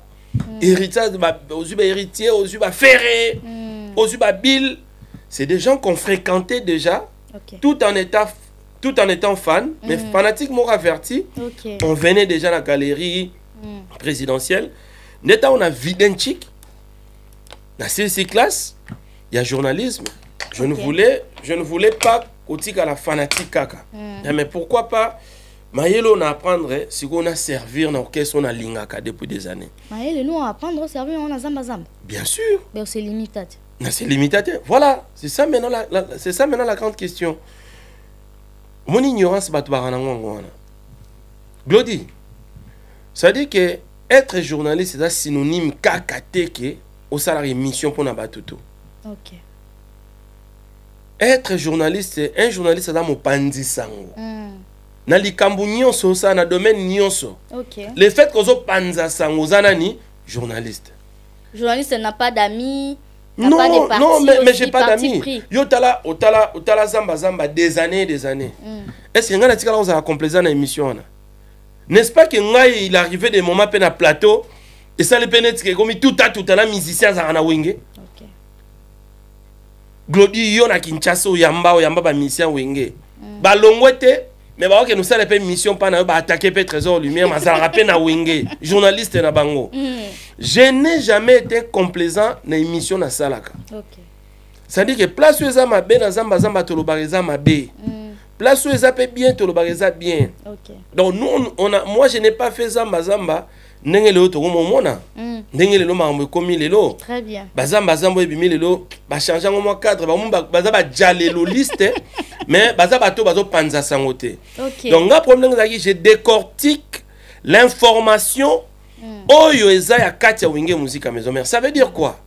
Héritier ba- ozwi bahéritier ozwi bafere hmm, ozwi babile c'est des gens qu'on fréquentait déjà tout en étant, tout en étant fan. Mais fanatique moko averti on venait déjà na galerie Hmm, présidentielle nde ntango na videnchik na cc classe ya journalisme. Je ne Ok. voulais je ne voulais pas kotikala fanatique kaka Eh, mais pourquoi pas? Mayele oyo na apprendre eh, sikoyo na servir na orchestre oyo nalingaka depuis des années. Maëlle, nous, on va prendre au service, on a zamba zamba. bien sûr. Mais c'est limité. c'est limité voilà c'est ça maintenant la, la, c'est ça maintenant la grande question. Moni ignorance bato baka nango yango wana glodi c'est-à-dire que être journaliste eza synonyme kaka te ke osalaka émission mpona bato to Ok. être journaliste un journaliste aza mopanzi sango Hmm, na likambo nyonso osala na domaine nyonso Ok. le fait kozopanza sango oza nani journaliste Journaliste n'a pas d'amis. Non pas des parties non mais, mais j'ai pas d'amis yo tala otala otala zamba zamba des années et des années Mm. est ce que ngai natikala kozala complaisant na émission wana n'est-ce pas que ngai il arrivé des moments mpe na plateau esali mpe neti ke ekomi tuta tuta na musicien azalaka na wenge Ok. glodi yo na kinshasa oyamba oyamba bamisien wenge balongwe te me baokende osala mpe mission mpa na yo baatake mpe trésor lumière bazalaka mpe na wenge <laughs> journaliste na bango Mm. je n'ai jamais été complaisant na émission nasalaka Ok. c'est-à-dire que place oyo eza mabe na zambazamba tolobaka eza mabe Mm. Place oyo eza mpe bien tolobaka eza bien. Donc nous on, a, moi je n'ai pas fait zambazamba ndenge lelo tokomomona Mm. ndenge lelo makambo ekomi lelo Très bien. bazambazamba oyo ebimi lelo bachange yango mwa cadre bamu ba- baza bajalelo liste <laughs> mais baza bato bazopanza sango te donc nga problème ndenge ezalaki je décortique l'information. Oyo eza ya kati ya wenge muzika maison. Mère ça veut dire quoi?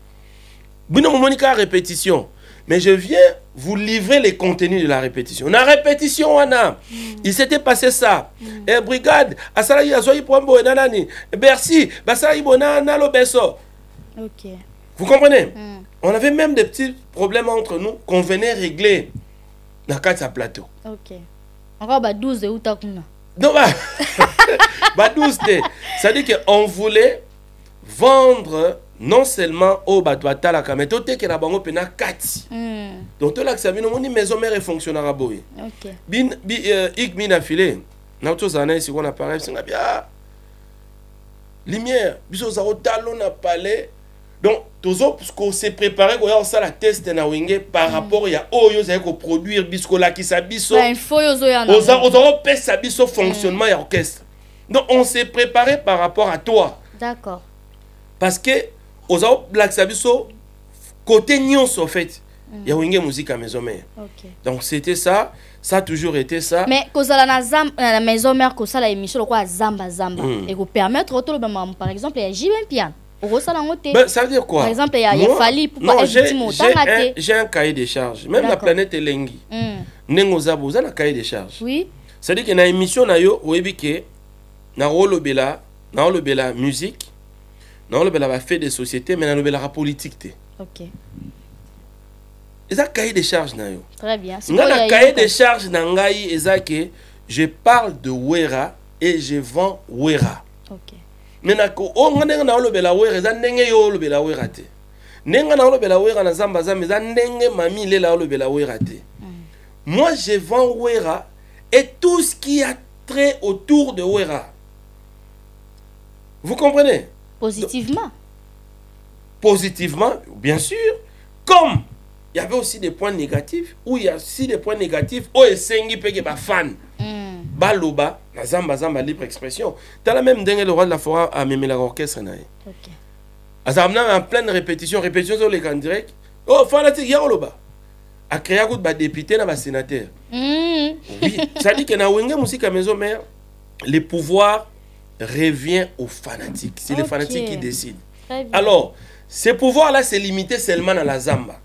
Bino momoni kaka répétition mais je viens vous livrer les contenus de la répétition. Na répétition wana il s'était passé ça. Eh, brigade asalaki azwaki problème boye na nani. Bercy basalaki boye na na lobeso Ok. vous comprenez? Mm. on avait même des petits problèmes entre nous qu'on venait régler kati ya plateau. Ok. Encore bah 12 euta kuna. donc bah, <laughs> bah 12 te c'est-à-dire que on voulait vendre non seulement oyo bato batalaka mais totekela bango mpena kati Mm. donc tolakisa bino moni maison mare efonctionnaka boye Ok. bin bi euh, ik mi na file na tozala na ye sikoyo na pareil singa bia lumière biso oza kotalo na palais donc tozo kose préparé koya kosala test na wenge par rapport ya oyo ozali koproduire biso kolakisa biso na. oza kopesa biso fonctionnement ya orchestre. Donc on s'est préparé par rapport à toi. D'accord. parce que oza kolakisa biso côté nyonso en fait ya wenge musique à maison mère donc c'était ça ça a toujours été ça Mais kozala na zam na maison mère kosala émission lokwa zamba zamba. Mm. Et ko permettre auto le par exemple ya Jibin Pian. Okosala ngo te. Ben, ça veut dire quoi? Par exemple, il y a- y a Moi- Fally pour non, pas j'ai- un- un cahier de charges. Même la planète Elengi. Mm. ndenge oza boye oza na cahier de charge Oui. c'est-à-dire que na émission na yo oyebi ke nakolobela nakolobela musique nakolobela bafait de société mais nalobelaka politique te Ok. eza cahier de charge na yo Très bien. nga na cahier de charge na ngai eza ke je parle de wera et je vends wera. Ok. me na ko- o nga ndenge naolobela wera eza ndenge yo olobela wera te. Ndenge naolobela wera na zamba zamba eza ndenge mami lela aolobela wera te. Moi je vends wera et tout ce qui a trait autour de wera. Vous comprenez? Positivement. positivement bien sûr comme il y avait aussi des points négatifs ou il y a aussi des points négatifs oyo esengi mpe ke bafan Mm. baloba na zamba zamba libre expression tala même ndenge le roi de la forêt amemelaka orchestre na ye Ok. azalaka na en pleine répétition répétition ezoleka en direct oh fanatique ya koloba acréa kutu badéputé na basénateur Mm. oui c'est-à-dire que na wenge musika maison mère le pouvoir revient aux fanatiques. C'est les Ok. fanatiques qui décident. Alors ce pouvoir là c'est limité seulement na la zamba.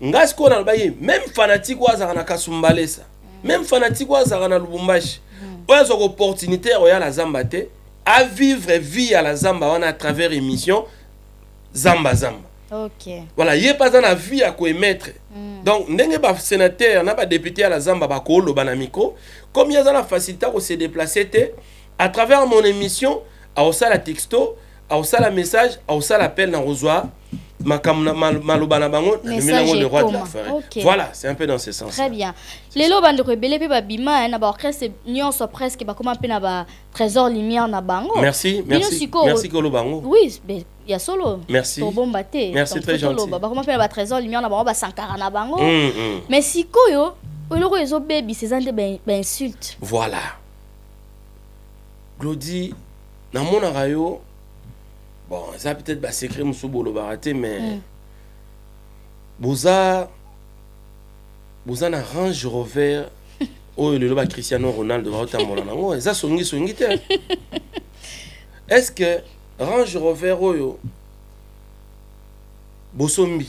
Nalobaki même fanatique kasumbalesa même fanatique lubumbashi oyo azwaka opportunité ya koya na zamba te avivre vie ya la zamba à travers émission zamba zamba. Voilà ye mpe aza na vie ya koemettre donc ndenge basénateur na badéputé ya la zamba comme ye aza na facilité akose déplace te à travers mon émission akosala texto akosala message akosala appel na kozwa makambo maloba na bango na Message numéro le roi de la forêt. Ok. voilà c'est un peu dans ce sens Très bien. lelo bandeko ebele mpe babima eh, na baorchestre nyonso presque bakoma mpe na batrésor lumière na bango. Merci merci. Merci koloba yango oui ya solo. Merci. tobomba te. Merci, très gentil. bakoma mpe na batrésor lumière na bango basankara na bango. Mm, mm. mais sikoyo eloko ezobebisa eza nde ba- bainsulte voilà glodi namonaka yo bon eza peut-être basekret mosusu bolobaka te mais Mm. boza boza na range rover <laughs> oyo lelo bacristiano ronaldo baotambola nango eza songisongi te <laughs> est ce que range rover oyo bosombi?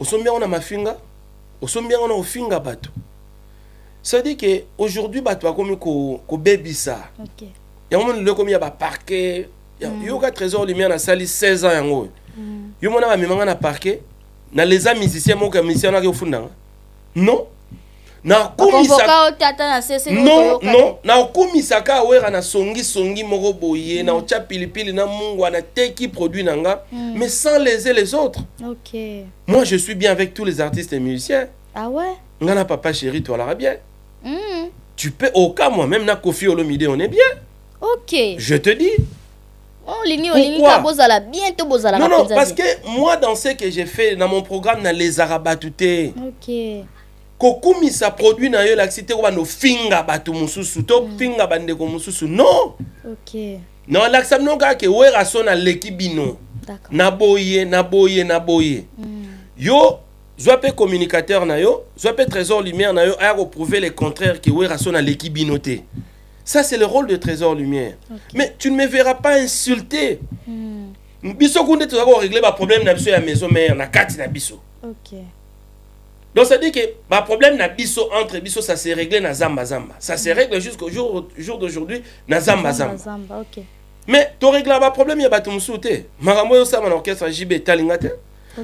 Osombi yango na mafinga osombi yango na kofinga bato c'est-à-dire que aujourd'hui bato bakomi ko- kobebisa ok. Yango moni lelo ekomi ya baparke yoka trésor lumière nasali 16 ans yango oyo yo mona bamemanga na parquet na leza musicien moko ya musicien wana ake ofundanga non. Nakumisaka bakonvoka ote ata na sese non non. nakumisaka awera na songisongi moko boye na otya pilipili na mungu anateki produit na nga mais sans léser les autres. Ok. Moi je suis bien avec tous les artistes et musiciens. Ah ouais? Nga na papa chéri toalara bien Mm. tu peux au cas moi même na kofi olomide on est bien. Ok. Je te dis. Olingi olingi Pourquoi? ka bozala non non parce que moi dans ce que j'ai fait dans mon programme na les arabatu te ok kokumisa produit na yo elakisi te ko banda ofinga bato mosusu to finga bandeko mosusu non. Ok. Non elakisa bino kaka ke wera so naleki bino. D'accord. Na boye na boye na boye yo zwa mpe communicateur na yo zwa mpe trésor lumière na yo aya koprouver le contraire ke wera so naleki bino te ça c'est le rôle de trésor lumière mais tu ne me verras pas insulter biso kunde toza koregle baproblème na biso ya maison mare na kati na biso ok Donc ça dit que ma problème na biso entre biso ça s'est réglé na zamba zamba. Ça se règle jusqu'au jour jour d'aujourd'hui na zamba zamba. zamba ok Mais to régler ba problème ya bato musu te. Makambo yo sama na orchestre JB talinga te?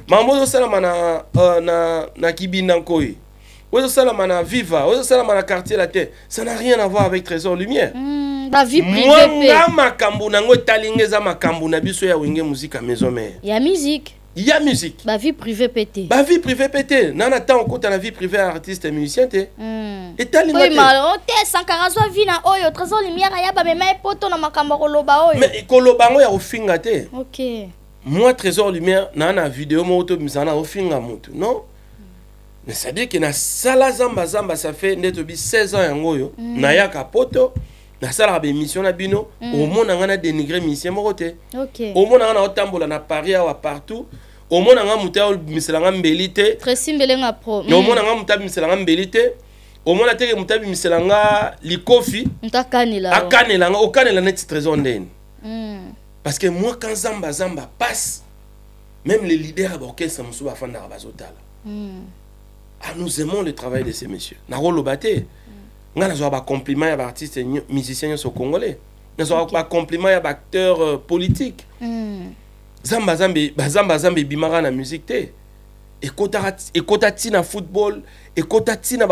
Makambo yo sala na euh, na na kibinda nkoi. Oyo sala na Viva, oyo sala na quartier la terre. Ça n'a rien à voir avec Trésor Lumière. Mm, ba vie Moi privée nga pe makambo nango talinga eza makambo na biso ya wenge musique maison mère. ya musique Il y a musique. ba vie privée pe te Ba vie privée pété. Nana temps okota na vie privée ya artiste et musicien te. Mm. etalinga te oyima ote sankara azwa vi na oyo trésor lumière aya bamema ye poto na makambo ya koloba oyo mais koloba yango ya kofinga te ok moi trésor lumière naa na video moko tobimisaka na kofinga motu non? Mais ça dire ke nasala zambazamba ça fait nde tobi 16 ans yango oyo nayaka poto nasalaka baémission na bino. Omona nga na dénigre misien moko te. Ok. Omona nga na otambola na paris awa partout. Omona nga moto abimisela nga mbeli te. Tracy mbelenga pro mais omona nga moto abimisela nga mbeli te. Omona teke moto abimisela nga likofi. Ntakanela akanela nga okanela neti trésor ndeni. Mm. Parce que moi, quand Zamba Zamba passe, même les leaders à l'orchestre, nous sommes à bazotala. Mm. Ah, nous aimons le travail de ces messieurs. Narolo Baté. Nous avons un compliment à l'artiste musicien au Congolais. Nous avons un compliment à l'acteur politique. Zamba Zamba, Zamba Bimara na musique te. ekota ntina football ekota ntina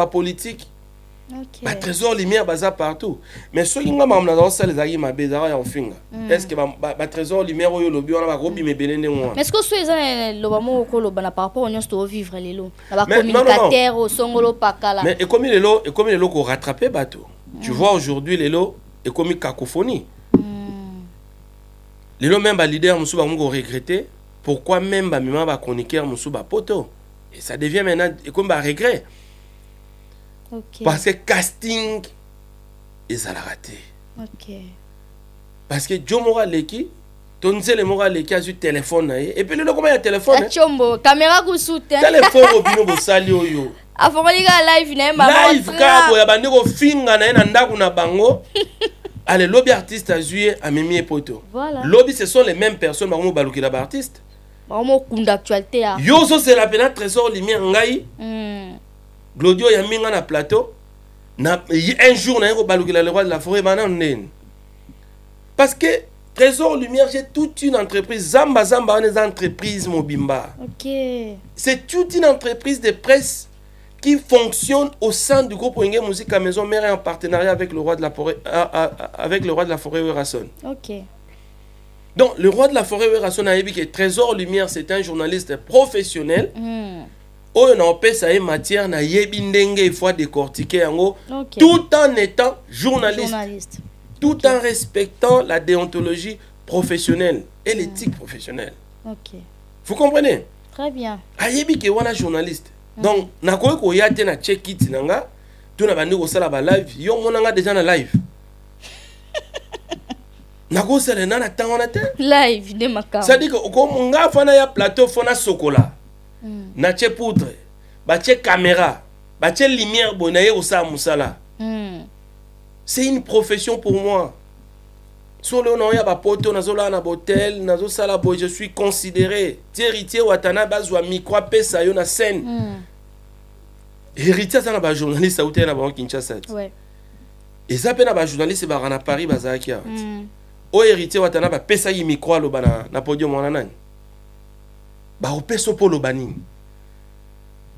bapolitique ok batrésor lumière baza partout. Mais soki nga makambo naza kosala ezalaki mabe ezalaka ya kofinga est ce que batrésor lumière oyo olobi wana bakobima ebele ndenge wana? Mais est-ce que soki eza na loba moko koloba na par rapport au nyonso toovivre lelo na non, non. bacommunicateur osongolo pakala mais ekomi lelo ekomi lelo korattrape bato tu vois aujourd'hui lelo ekomi cacophonie. Lelo même balider mosusu bakomi koregrete pourquoi même bamema bachroniqueur mosusu bapoto et ça devient maintenant ekomi baregret ok. Parce que casting ezalaka te ok. Parce que jo moko aleki to nzele moko aleki azwi telefone na ye epuis lelo koma ya telefone achombo caméra kusu te telefone oyo bino <laughs> bosali oyo. Afongoli kaka live na ye live kaka boye abandi kofinga na ye na ndako na bango. <laughs> Ale lobi artiste azwi ye amemi ye poto. Voilà. lobi ce sont les mêmes personnes bakomi balukela baartiste bakomokunda actualité ya yo ozozela mpena trésor lumière ngai Mm. Glodi oyo yambi nga na plateau na un jour naye kobalukela le roi de la forêt bana parce que trésor lumière j'ai toute une entreprise zamba zamba wana eza entreprise mobimba ok c'est toute une entreprise de presse qui fonctionne au sein du groupe Wenge Musique à Maison Mère et en partenariat avec le roi de la forêt, euh, euh, avec le roi de la forêt Werason. ok Donc, le roi de la forêt Werason a dit que Trésor Lumière, c'est un journaliste professionnel. Mm. Oyo na opesa ye matière na yebi ndenge faut décortiquer yango Ok. tout en étant journaliste, journaliste. Tout en respectant la déontologie professionnelle et l'éthique professionnelle. ok. Vous comprenez? Très bien. Ayebi ke wana journaliste. Donc nakoki koya te na check it na nga to na bandi kosala balive yo mona nga deja na live. <laughs> Nakosala na na ntango wana te. Live nde makambo. Cestadire ke nga fana ya plateau fo nasokola Mm. natie poudre batie caméra batie lumière boye naye kosala mosala Mm. c'est une profession pour moi solo naoya bapoto nazolala na botel nazosala boye je suis considéré ti héritier watana bazwa micro apesa yo na scène Mm. héritier aza na bajournaliste autai na bango kinshasa ti ouais eza mpe na bajournaliste baka na paris bazalaki awa ti Mm. oyo héritier watana bapesaki micro aloba na, na podium wana nani baopesa mpo oloba nini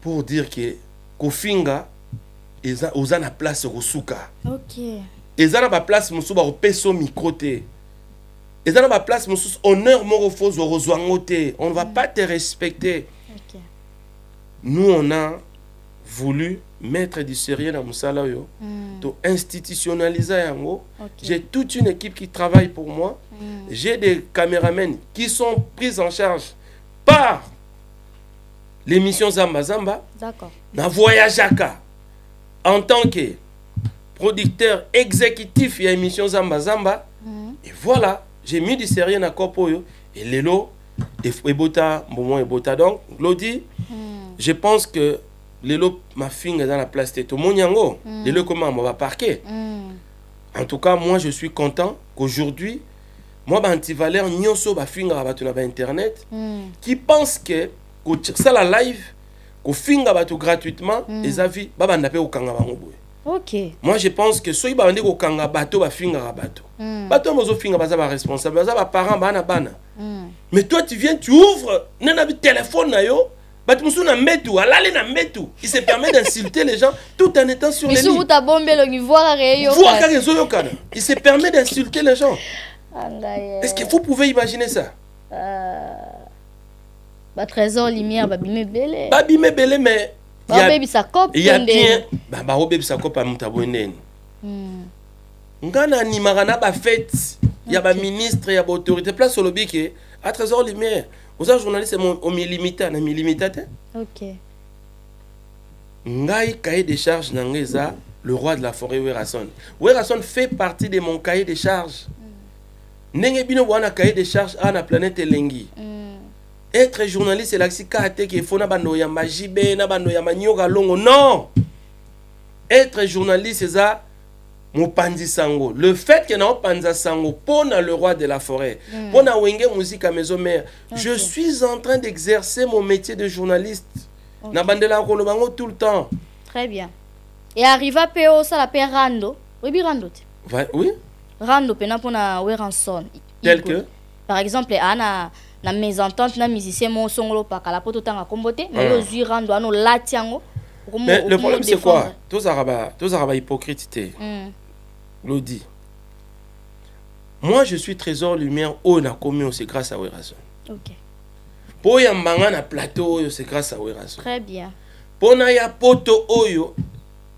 pour dire ke kofinga eza oza na place kosuka eza na baplace mosusu bakopesa yo micro te. Eza na baplace mosusu honneur moko fozwa kozwa yango te. On ne va pas te respecter. Nous on a voulu mettre du sérieux na mosala oyo. Mm. to institutionnaliser yango. J'ai toute une équipe qui travaille pour moi. J'ai des caméramens qui sont pris en charge par l'émission Zamba Zamba na voyageaka en tant que producteur exécutif ya émission Zamba Zamba. Mm. et voilà j'ai mis du sérieux na kopo oyo et lelo ebota mbongo ebota. Donc glodi Mm. je pense que lelo mafinga eza na place te tomoni yango. Lelo ekoma mo baparke Mm. en tout cas moi je suis content qu'aujourd'hui moi baantivaleur nyonso bafingaka bato na bainternet Mm. qui pense que kosala live kofinga bato gratuitement eza vi babanda mpe kokanga bango boye ok. Moi je pense que soki babandi kokanga bato bafingaka bato Mm. bato oyo bazofinga baza baresponsable baza baparent baa na bana Mm. mais toi tu viens tu ouvres nde na téléphone na yo. Bato mosusu na mbetu alali na mbetu il se permet d'insulter les gens tout en étant sur les lits utabombi elongi voir kaka ezoyokana il se permet d'insulter les gens est-ce que vous pouvez imaginer ça? Batrésor lumière babimi ebele babima ebele mais il y a- cope il y a bien ndenge ba- baobebisa kopa moto aboye ndeni Mm. nga na animaka na bafete ya baministre ya baautorité place olobi ke a trésor lumière. Oza journaliste mo- omilimita na milimita te ok. Ngai cahier de charge na ngai eza le roi de la forêt werason. Werason fait partie de mon cahier de charge ndenge bino boa na cahier de charge awa na planète elengi. Mm. être journaliste elakisi kaka te ke fo na bando ya majibe na bando ya manioka longo. Non! Être journaliste eza mopanzi sango. Le fait ke naopanza sango mpo na le roi de la forêt mpo na wenge musique à maison mère je suis en train d'exercer mon métier de journaliste. Na bandelaka koloba yango tout le temps. Très bien. E arriva mpe osala mpe rando. Oyebi rando te? Oui? Rando mpena mpona weranson tel que? par exemple aa na na mésentente na musicien mo osongolo opakala mpo totanga kombo te mais Ah. yo ozwi rando wana olati yango mais le okomo problème c'est quoi? tozalaka ba- tozalaka bahypocrite te Mm. lodi. Moi je suis trésor lumière oyo nakomi oyo c'est grâce à werason ok. Mpo oyambanga na plateau c'est grâce à werason très bien. Mpo naya poto oyo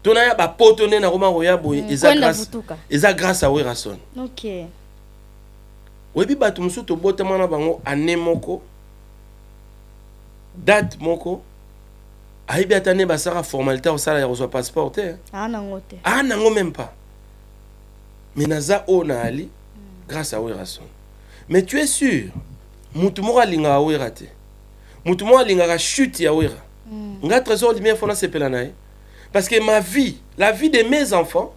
to naya bapoto nde nakoma koya boye eza kwenda grâce- vutuka eza grâce à werason ok. Oyebi bato mosusu tobotama na bango ane moko date moko ayebi ata nde basala formalité akosala ya kozwa passeport te aa nango te. Aa nango même pas. Mais naza oyo na ali grâce à werason mais tu es sûr mutu moko alingaka wera te. Mutu moko alingaka chute ya wera. Nga trésor lumière fo nasepela na ye parce que ma vie la vie de mes enfants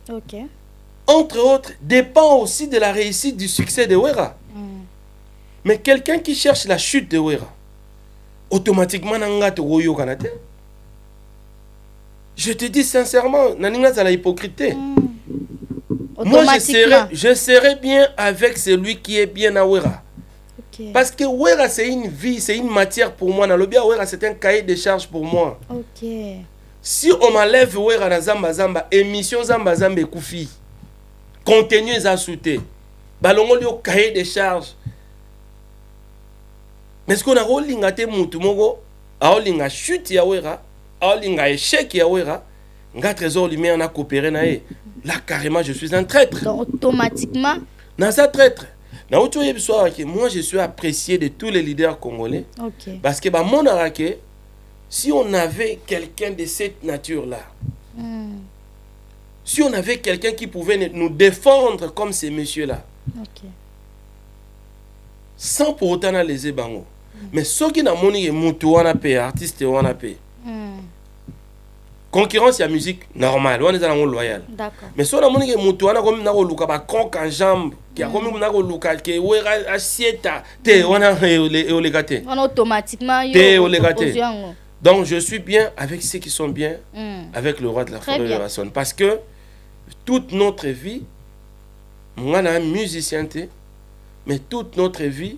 entre autres dépend aussi de la réussite du succès de wera Mm. mais quelqu'un qui cherche la chute de wera automatiquement je te dis sincèrement naningi nazala hypocrite te Moi, je serai, je serai bien avec celui qui est bien à Wera. ok Parce que Wera, c'est une vie, c'est une matière pour moi. Wera, c'est un cahier de charges pour moi. ok Si on m'enlève Wera na Zamba Zamba, émission Zamba Zamba Koufi, contenu est sauté. Balongo li au cahier de charges. Mais ce qu'on a rolinga te mutu moko, aolinga chute ya Wera, aolinga échec ya Wera, nga trésor lumière na coopéré na ye. Là, carrément, je suis un traître. donc automatiquement? Naza traître nauti oyebi so awa ke moi je suis apprécié de tous les leaders congolais ok parce que bamonaka ke si on avait quelqu'un de cette nature là Mm. si on avait quelqu'un qui pouvait nous défendre comme ces messieurs là ok sans pour autant nalese bango mais namoni ke mutu wana mpe artiste Mm. concurrence ya musique normale wana loyal mais so namoni ke mutu wana akomi en jambe ke akomi na koluka ke wera asieta te wana eole- eoleka te wana automatiquement yo Te oleka te. Donc je suis bien avec ceux qui sont bien Mm. avec le roi de la forêt de la Saône. Parce que toute notre vie, moi, un musicien, te, mais toute notre vie,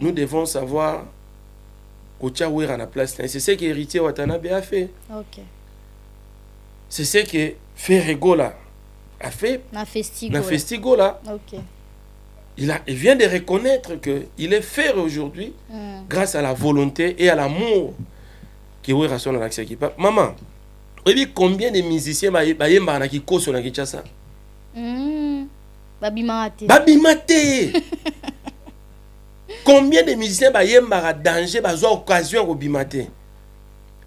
nous devons savoir kotia wera na place. C'est ce que héritier watanabe a fait. C'est ce que ferregola a fait. Na na festigola il, a, il vient de reconnaître que il est fer aujourd'hui Mm. grâce à la volonté et à l'amour que wera so na lakisaki Pa- maman oyebi combien de musiciens baye- bayembaka na kikoso na kinshasa? Mm. te babima te <laughs> combien de musiciens bayembaka danger bazwa occasion ya kobima te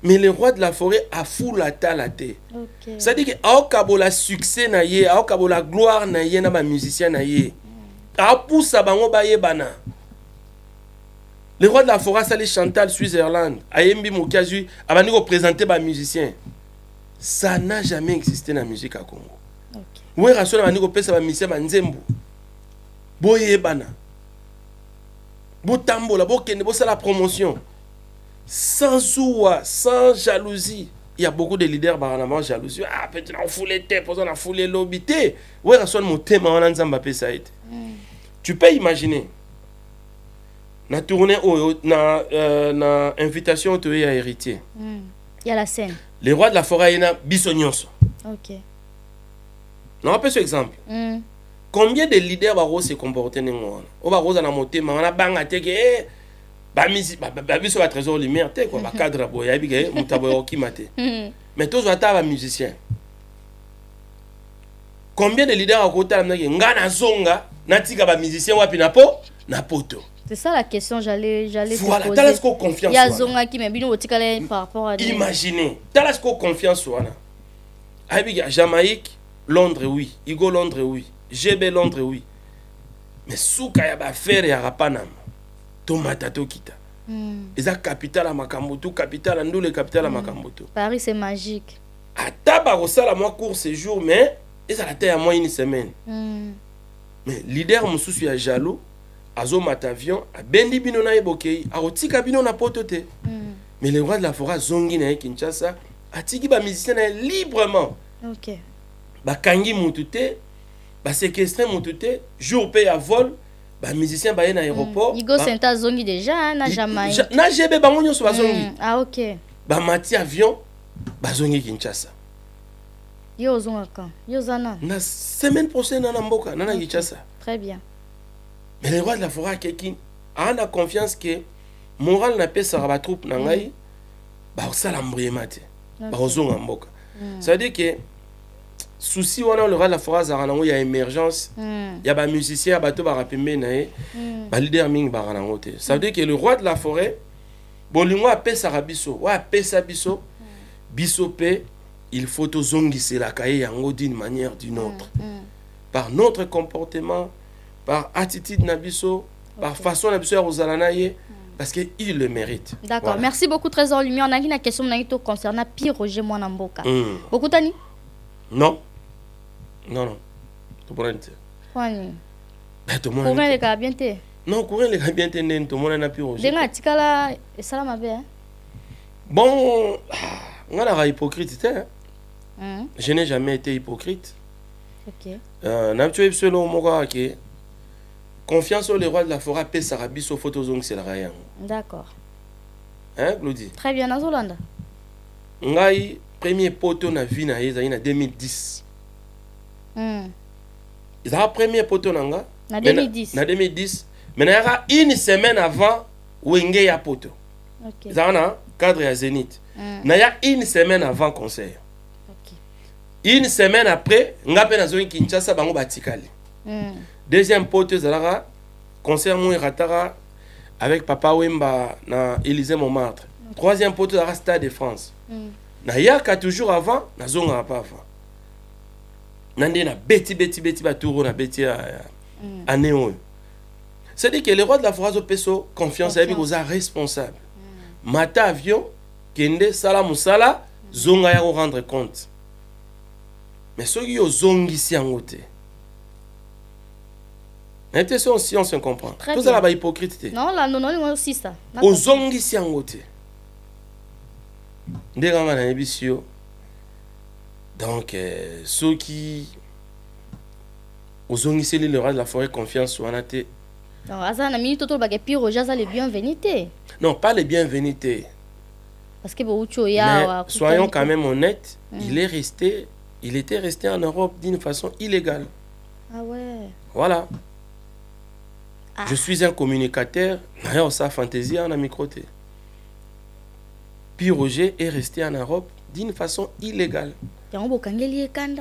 mais le roi de la forêt afula tala te Ok. c'est-à-dire ke aokabola succès na ye aokabola gloire na ye na bamusicien na ye. Apusa bango bayebana le roi de la forêt asali chantal switzerland ayembi moki azwi abandi koprésente bamusicien ça n'a jamais existé na musique ya congo. Ok. wera so na bandi kopesa bamusicien banzembo boyebana. Botambola bokende bosala promotion. Sans zuwa sans jalousie. Il y a beaucoup de leaders baranama jalousie. Ah peut-être na ofule te poza na fule elobi te wera so na motema wana nzambe apesa tu peux imaginer na tournée oyo na, euh, na invitation oyo toye ya héritier. Mm. ya la scène. Le roi de la forêt aye na biso nyonso. Ok. Naopesa exemple. Mm. combien de leaders bakose comporte ndenge wana oyo bakoza na motema wana banga eh, bamisi- batrésor lumière te kua bacadre <laughs> boye ayebi ke moto aboye okima te mais tozwa ata bamusicien combien de leaders akotala mnake nga nazonga natika bamusicien wapi na po? Na poto. C'est ça la question j'allais j'allais te voilà poser. sikoyo confiance ya wana. azongaki me bino botikala par rapport à imaginez tala sikoyo confiance wana. Ke jamaïque londres oui. Igo londres oui. Gb londres oui. Mais suka ya bafere ya rapanama tomata tokita. Mm. eza capitale ya makambo tu capitale ya ndule capitale ya makambo tu. Paris c'est magique. Ata bakosala mwa court séjour mais ezala te ya mwa une semaine. Mm. mais leader mosusu ya jaloux azomata avion abendi bino na ye bokei akotika bino na poto te. Mm. mais le roi de la forêt azongi na ye kinshasa atiki bamusicien na ye librement. Ok. Bakangi mutu te baséquestre mutu te jour mpe ya vol bamusicien baye na aéroport igo ba- senta azongi déjà na I- jamaïque. Ja- na gb bango nyonso bazongi. Mm. ah ok. Bamati avion bazongi kinshasa yo ozongaka yo oza nani na semaine prochaine na na mboka na na kinshasa. Très bien. Mais le roi de la forêt akeki aa na confiance ke moral napesaka batroupe na ngai bakosala mbuyema te. Bakozonga mboka. Ça veut dire ke souci wana le roi de la forêt azalaka nango ya émergence Mm. ya bamusicien ya bato baka pembeni na ye Mm. balider mingi baka nango te. Ça veut dire que le roi de la forêt bolingo apesaka biso oyo apesa biso biso mpe il faut tozongiselaka ye yango d'une manière d'une autre. Mm. par notre comportement par attitude na biso par façon na biso ya kozala na ye parce que il le mérite. D'accord Voilà. merci beaucoup trésor lumière nangi na question concernant pi roger mwana mboka Mm. bokutani non. Non non. Tomonani te kwani? Courant tomonani te. elekaka bien te non courant eleka bien te ndeni tomonani na piro ndenge atikala esala mabe bon ah, nga naka hypocrite te hein? Mm. je n'ai jamais été hypocrite. Ok. Euh, na biso yebiso eloko moko kaka ke confiance le roi de la forêt apesaka biso fo tozongiselaka ye yango d'accord. Hein glodi très bien nazolanda ngai premier poto na vie na ezali na 2010 Mm. ezalaka premier poto na nga? Na mais 2010 na 2010 mais nayaka une semaine avant wenge ya poto ok. Ezalaka na cadre ya zénith. Mm. naya une semaine avant concert une semaine après nga mpe nazongi kinshasa bango batikali. Mm. deuxième poto ezalaka concert mo erataka avec papa wemba na élysée montmartre. Troisième poto ezalaka stade de france. Mm. nayaka toujours avant nazongaka pa avant. Na nde nabeti beti beti batour oyo nabeti ya ya- Mm. année oyo. C'est dire que le roi de la forêt azopeso confiance ayebi Confiance. koza responsable. Mata avion kende sala mosala zonga ya korendre compte mais soki ozongisi yango te nayebi te so si on se comprend. Très tozala bahypocrite te. Non ozongisi yango te. Nde kanga nayebisi yo donc euh, soki ozongiseli le roi de la forêt confiance wana te. Donc aza na minute tolobaka pi roger aza le bienvenu te. Non, pas les bienvenus. té. parce que bouti oya soyons quand même honnêtes, il est resté, il était resté en Europe d'une façon illégale. ah ouais Voilà. Ah. Je suis un communicateur, d'ailleurs ça fantaisie en micro té. Puis Roger est resté en Europe d'une façon illégale.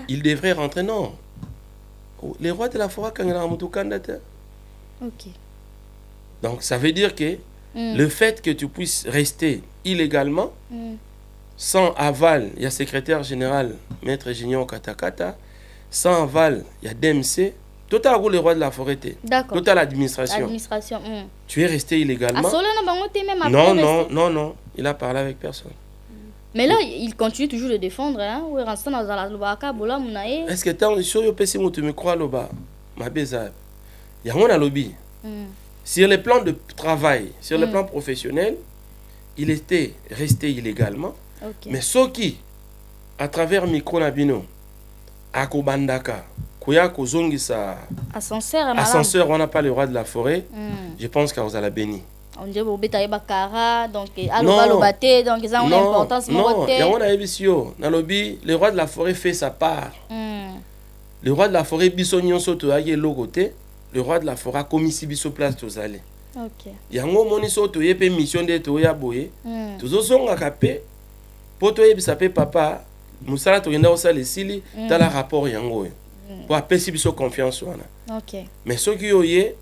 Il devrait rentrer, non. Les rois de la forêt, quand il y a un moutou candidat. ok Donc ça veut dire que Mm. le fait que tu puisses rester illégalement, Mm. Sans aval, il y a secrétaire général, maître Gignon Katakata, sans aval, il y a DMC, total le roi de la forêt, t'es. d'accord total administration. administration mm. Tu es resté illégalement. na te après Non, rester. non, non, non. Il a parlé avec personne. mais là il continue toujours de défendre hein rasta na zala lobaka na Est-ce que tant sur yo pesi mutu me croit loba? Ma beza. Il y a un lobby. Mm. Sur le plan de travail, sur le Mm. plan professionnel, il était resté illégalement. Ok. Mais soki à travers micro na bino akobandaka koya kozongisa ascenseur wana pas le roi de la forêt Mm. je pense qu'akozala béni. Yango nayebisi yo. Nalobi le roi de la forêt fait sa part. Mm. le roi de la forêt biso nyonso toyaki eloko te le roi de la forêt akomisi biso place tozali ok. Yango omoni so toye mpe mission nde toya boye Mm. tozozongaka mpe mpo toyebisa mpe papa mosala tokenda kosala esili Mm. tala rapport yango oyo. Mpo apesi biso confiance wana. Ok. Mais soki oye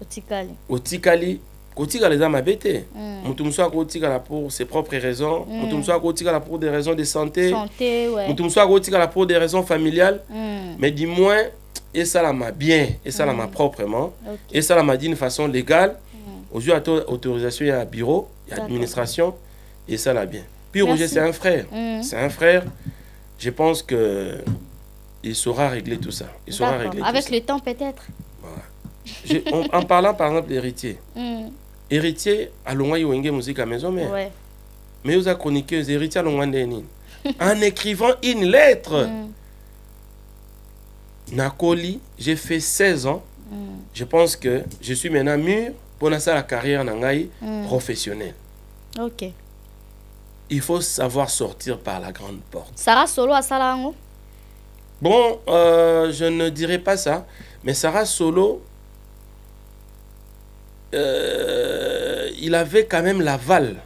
otikali. otikali kotikala eza mabe te. Mm. moto mosusu akotikala pour ses propres raisons Mm. moto mosusu akotikala pour des raisons de santé santé ouais. moto mosusu akotikala pour des raisons familiales Mm. mais du moins esalama bien esalama proprement ok. esalama d'une façon légale. Ozwi ata autorisation ya bureau ya D'accord. Administration esala bien. Puis Merci. roger c'est un frère. Mm. c'est un frère. Je pense que il saura régler tout ça. Il saura régler avec tout ça. le temps peut-être. En, en parlant par exemple d'héritier. <laughs> Mm. héritier alongwaki wenge musique à maison ouais. mais oza chroniqueuse. Héritier alongwa nde nini en écrivant une lettre. Mm. nakoli j'ai fait 16 ans. Mm. je pense que je suis maintenant mûr pour la carrière na ngai Mm. professionnelle. Ok il faut savoir sortir par la grande porte. Sara solo asala yango bon euh, je ne dirais pas ça mais Sarah Solo euh, il avait quand même l'aval.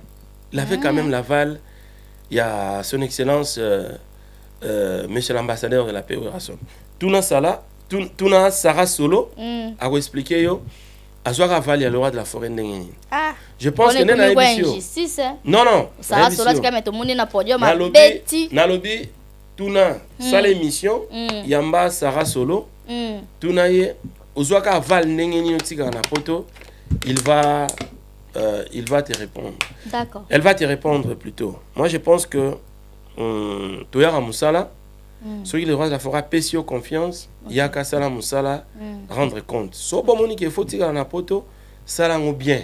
Il avait quand même l'aval. Il y a son excellence euh, euh, monsieur l'ambassadeur de la paix tuna Sarah Solo. Mm. akoexplike yo azwaka aval ya le roi de la forêt ndenge nini ah. Je pense que Wana nde kwa yo. eh. non non. Nalobi nalobi tuna sala émission. Mm. yamba sara solo. Mm. tuna ye ozwaka aval ndenge nini otikaka na poto. Il va euh, il va te répondre. D'accord. Elle va te répondre plutôt. Moi je pense que hum, toyaka mosala Mm. Soki le roi de la forêt apesi yo confiance yaka sala mosala Mm. rendre compte. So bomoni ke faut tikala na poto sala yango bien.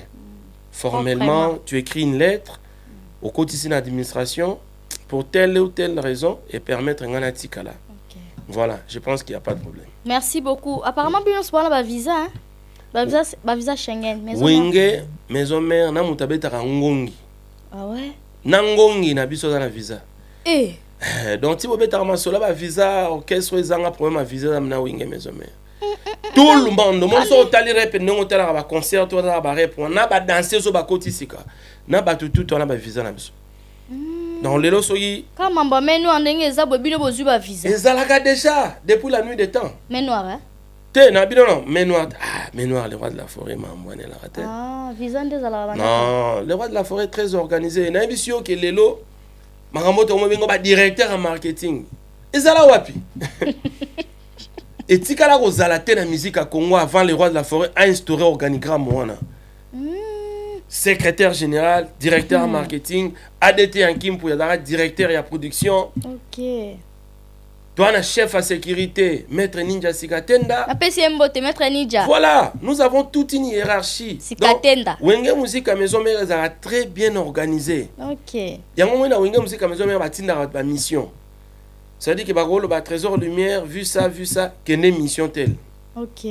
Formellement Proprement. tu écris une lettre okotisi na administration pour telle ou telle raison et permettre nga na tikala Ok. voilà je pense qu'il n'y a pas de problème. Merci beaucoup. Apparemment bino wana bavisa hein? bavisa bavisa schengen wenge maison mare na moto abetaka ngongi. Ah ouais? Na ngongi na biso aza na visa. Eh, <laughs> donc ti bobetaka masolo ya bavisa orchestre ezanga problème ya visa na wenge maison mare tout le monde omoni so otali rep ndenge otalaka baconcert to otalaka barep wana na badanse so bakoti sika na bato tutu wana bavisa na biso. Donc lelo soki kaka mambo ya main noir ndenge eza boye bino bozwi bavisa ezalaka déjà depuis la nuit des temps. Main noir hein? te na bino non mais noir ah mais noir le roi de la forêt mambo wana elaka te ah bana Non, le roi de la forêt très organisé. nayebi yo ke lelo makambo tokomo bengo badirecteur ya marketing. Ezala wapi? <laughs> Etikala kozala te na musique ya congo avant le roi de la forêt a instauré organigramme wana. Secrétaire général directeur ya marketing adt yankimpu azalaka directeur ya production. Ok toana chef ya sécurité maître ninja sikatenda maître nija Voilà, nous avons toute une hiérarchie. Sikatenda. Wenge Musique à Maison Mère ezalaka très bien organisé. ok yango moi na Wenge Musique à Maison Mère batindaka ba mission. C'est-à-dire que bakolo ba trésor lumière vu ça vu ça kende mission telle. ok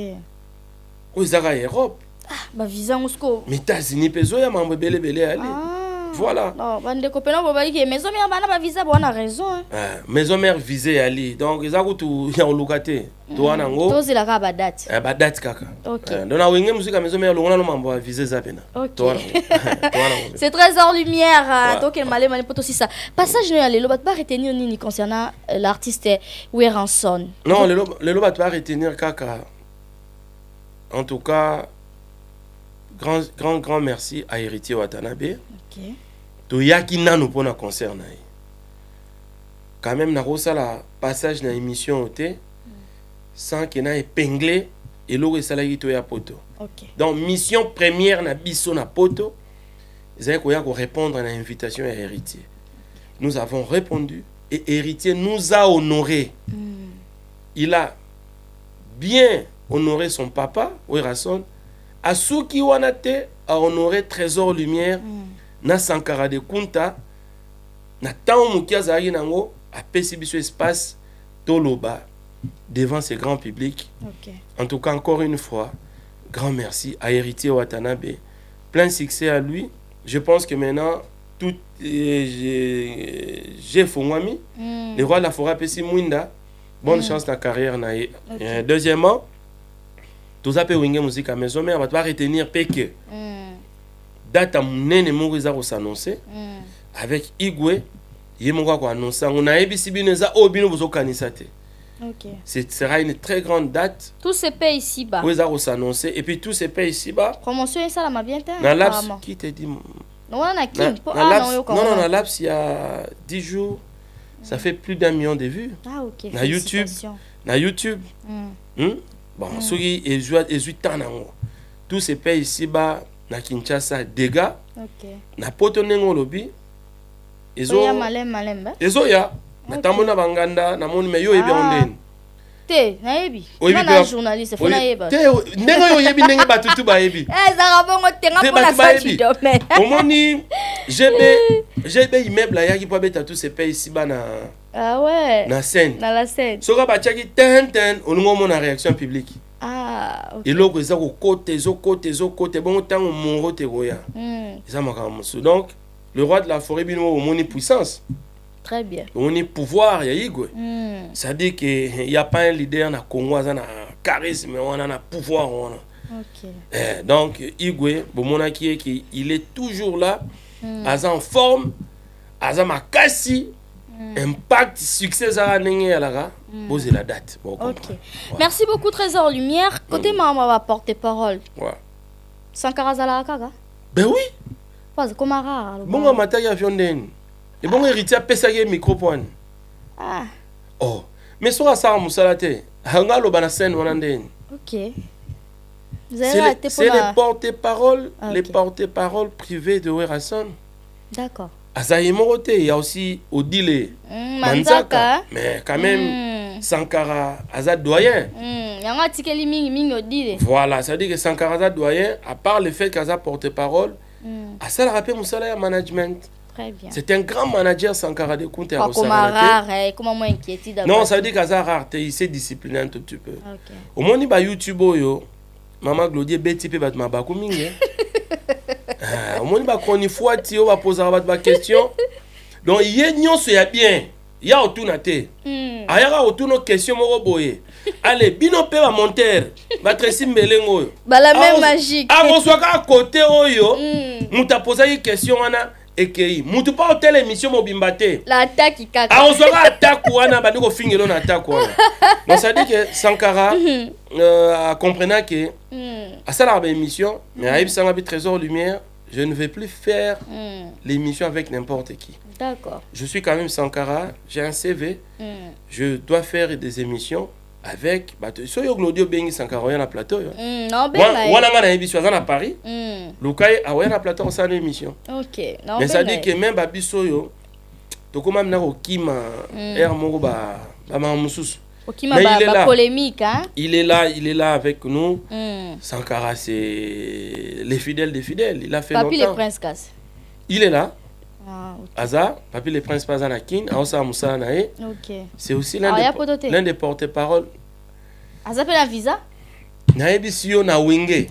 oyo ezaka europe bavisa yango siko mais états-unis mpe ezoya mambo ebelebele ali voilà. Non, bandeko mpena bo bayiki maison mère bana bavisa bona raison maison mère visé yali <laughs> <laughs> donc eza kutu ya koluka te to wana yango tozela kaka. Badate kaka na wenge mosika maison mère mambo eza pena. C'est lumière tokende malema mpo tosisa passage no ya lelo bato baretenir nini concernant euh, l'artiste weranson. Non lelo bato baretenir kaka. En tout cas grand grand grand merci à héritier watanabe. Ok. toyaki nanu mpona concert na ye quand même nakosala passage na émission oyo te sans ke na épingle eloko esalaki toya poto. Ok. donc mission première na biso na poto. Ezalaki koya korépondre na invitation ya héritier? Nous avons répondu et héritier nous a honoré. Il a bien honoré son papa werason asuki wana te a honoré trésor lumière na sankara de kunta na ntango moke azalaki nango apesi biso espace toloba devant ce grand public. En tout cas encore une fois grand merci à héritier watanabe. Plein succès à lui. Je pense que maintenant tout eh, fongwami Mm. le roi de la forêt apesi mwinda. Bonne chance na carrière na ye Eh, deuxièmement toza mpe wenge muzika maison mare bato baretenir mpe ke Mm. date ya monene moko eza kosanonce Mm. avec igwe ye moko akoannonce yango nayebisi bino eza oyo bino bozokanisa te Ok. ce sera une très grande date Tout se paie ici bas. oyo eza kosanonce et puis tout se paye ici bas Promotion esalama bien te na laps apparemment. qui te dit na ah laps, naoyoka non non na laps il y a 10 jours ça fait plus d'un million de vues ah ok na YouTube. na youtube Mm. hmm? Bon soki ezwi ezwi temps nango paye ici bas na kinshasa dega ok. Na poto ndenge olobi ezoya natambo na banganda namoni me yo oyebi yango Ah. ndeni te nayebi. Te ndenge oyo oyebi ndenge bato <laughs> tu bayebi. domaine. Omoni gb <laughs> immeuble ayaki mpo abeta paye ici bas na, ah ouais. Na scène. Na la scène. Soki batiaki ten ten olingi omona réaction publique. Ah ok. Eloko eza kokota ezokota ezokota bongo ntango moro te koya. Mm, eza makambo mosusu. Donc le roi de la forêt bino omoni puissance. Très bien. Omoni pouvoir ya igwe. Mm, c'est-à-dire que y a pas un leader na congo aza na charisme wana na pouvoir wana. Ok. Eh, donc igwe il est toujours là. Aza en forme aza makasi impact succès ezaka ndenge eyalaka bozela date ok. merci beaucoup trésor lumière. Côté mama baporte parole ouais. sankara azalaka kaka ben oui. Paze koma rare bongo amataki avion ndeni ebongo héritier apesaki ye micro po wani ah. Oh. Mais soki asala mosala te anga aloba na scène wana ndeni ok. C'est les, te c'est les Ah, ok. porte-parole privés de werason. D'accord aza ye moko te il y a aussi odile Mm, manzaka. Mais quand même Mm. sankara aza doyen Mm, yango atikeli mingi mingi odile. Voilà c'est à dire que sankara aza doyen à part le fait qu'aza porte-parole Mm, asalaka mpe mosala ya management. Très bien. C'est un grand manager sankara de kunte ya te rare eh, mwa inquiétude non ça veut dire qu'aza rare il s'est discipliné un tout petit peu. Ok. Omoni bayoutube oyo mama glodie ebeti mpe bato mabaku mingi eh. <laughs> Ah, omoni bakonifoi ti oyo bapozaka bato baquestion donc ye nyonso ya bien. Ya otuna te Mm, ayaka kotuna question moko boye ale bino mpe bamontere batresi mbelengo oyo akozwaka kote oyo Mm, moto apozaki question wana ekei motu mpa otela émission mobimba te la ataki kaka akozwaka atako wana bandi kofingela na atako wana donc ça dit que sankara <laughs> euh, acomprenant ke Mm, asalaka baémission mais ayebisanga mpe trésor lumière je ne vais plus faire mm, l'émission avec n'importe qui. D'accord. Je suis quand même sankara j'ai un cv Mm, je dois faire des émissions avec bato soki yo glodi obengi sankara oya na plateau oyo wana nga nayebi so aza na paris. Mm, luka ye aoya na plateau akosala émission mais ça naobenga dit que même babiso oyo tokóma mina kokima aire moko ba- bamaka mosusu okima Mais il est là. bapolémique hein. Il est là il est là avec nous. Mm. sankara c'est les fidèles des fidèles. Il a fait papi le longtemps. prince kasi il est là. Ah, ok. aza papi le prince mpe aza na kine aosala mosala na ye ok. C'est aussi l'un des, des porte-parole aza mpe na visa? Nayebisi yo na wenge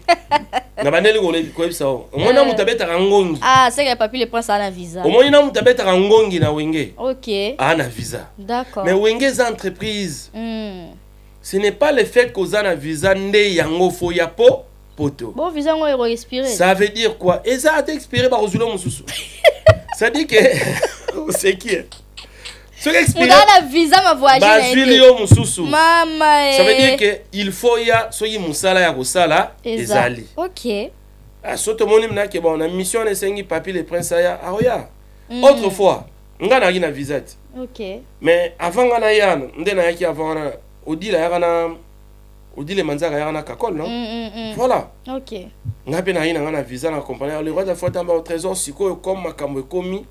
na bandeli kolebi- koyebisa o omoni na moto abetaka ngongi Ah, c'est que papi le prince a la visa. omoni na moto abetaka ngongi na wenge Ok. aa na visa D'accord. mais wenge eza entreprise Hmm. ce n'est pas le fait koza na visa nde yango fo ya po poto Bon, visa ngo ero respirer. ça veut dire quoi? Eza ata expiré bakozwila mosusu <laughs> ça dit que oseki soki na visa ma voyage na bazwili yo mosusu Mama eh. ça veut dire que il faut ya soki mosala ya kosala Eza. ezali Ok. Ah, so tomoni mnake bon na mission wana esengi papi le prince aya aoya autrefois nga nayaki na visa mais avant nga naya ana nde nayaki avant wana odile ayaka na odile manzaka ayaka na kakole non? Hmm, hmm, hmm. voilà Ok. nga mpe nayi na nga na visa na compagnie le roi de fois tamba au trésor sikoyo comme makambo ekomi.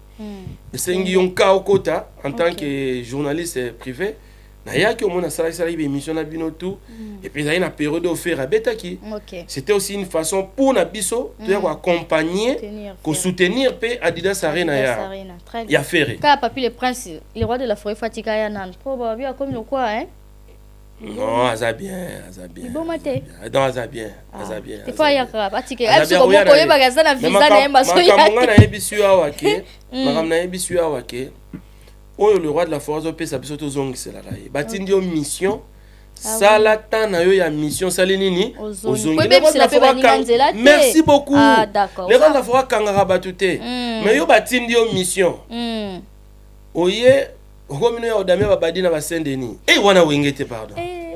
Esengi yo nka okota en tant que journaliste privé nayaki omona asalakisalaki baémission na bino tout. Et puis ezali na période ofere abetaki. C'était aussi une façon pour na biso toya koaccompagner Tenir. kosoutenir mpe adidas arena ya, fere Car papi le prince, le roi de la forêt fatika ya nan. Po ba bi comme le quoi hein? Non aza bien aza bien Bon matin. non aza bien aza bien bien. ya ka atike. Aza bien, ko na ko ye. yeba gaza na Mais visa na yemba so makambo nga ya. nayebisi yo awa ke makambo nayebisi yo awa ke oyo le roi de la forêt azopesa biso tozongiselaka ye batindi yo mission sala temps na yo ya mission sali nini? Ozongi. ozongi Po Le roi de ebebisela la mpe forêt baninga akang- nzela te. merci beaucoup Ah, akangaka bato te Mm. mais yo batindi yo mission Hmm. Okomino ya odamia babadi na wana wenge te pardon Eh.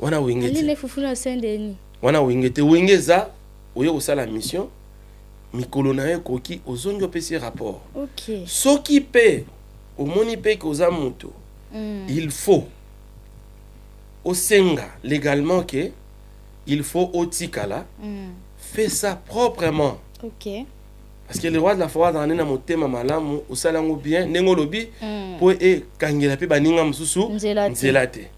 wana wenge te Aline fufu na Saint Denis. wana wenge te wenge eza oye kosala mission mikolo na yo ekoki ozongi opesi rapport Ok. soki mpe omoni mpe ke oza moto Hmm. il faut osenga légalement ke il faut otikala Hmm. fais ça proprement Ok. Parce que le roi de la forêt azala nde na motema malamu osala yango bien ndenge olobi Hmm. mpo ekangela mpe baninga mosusu Nzela te.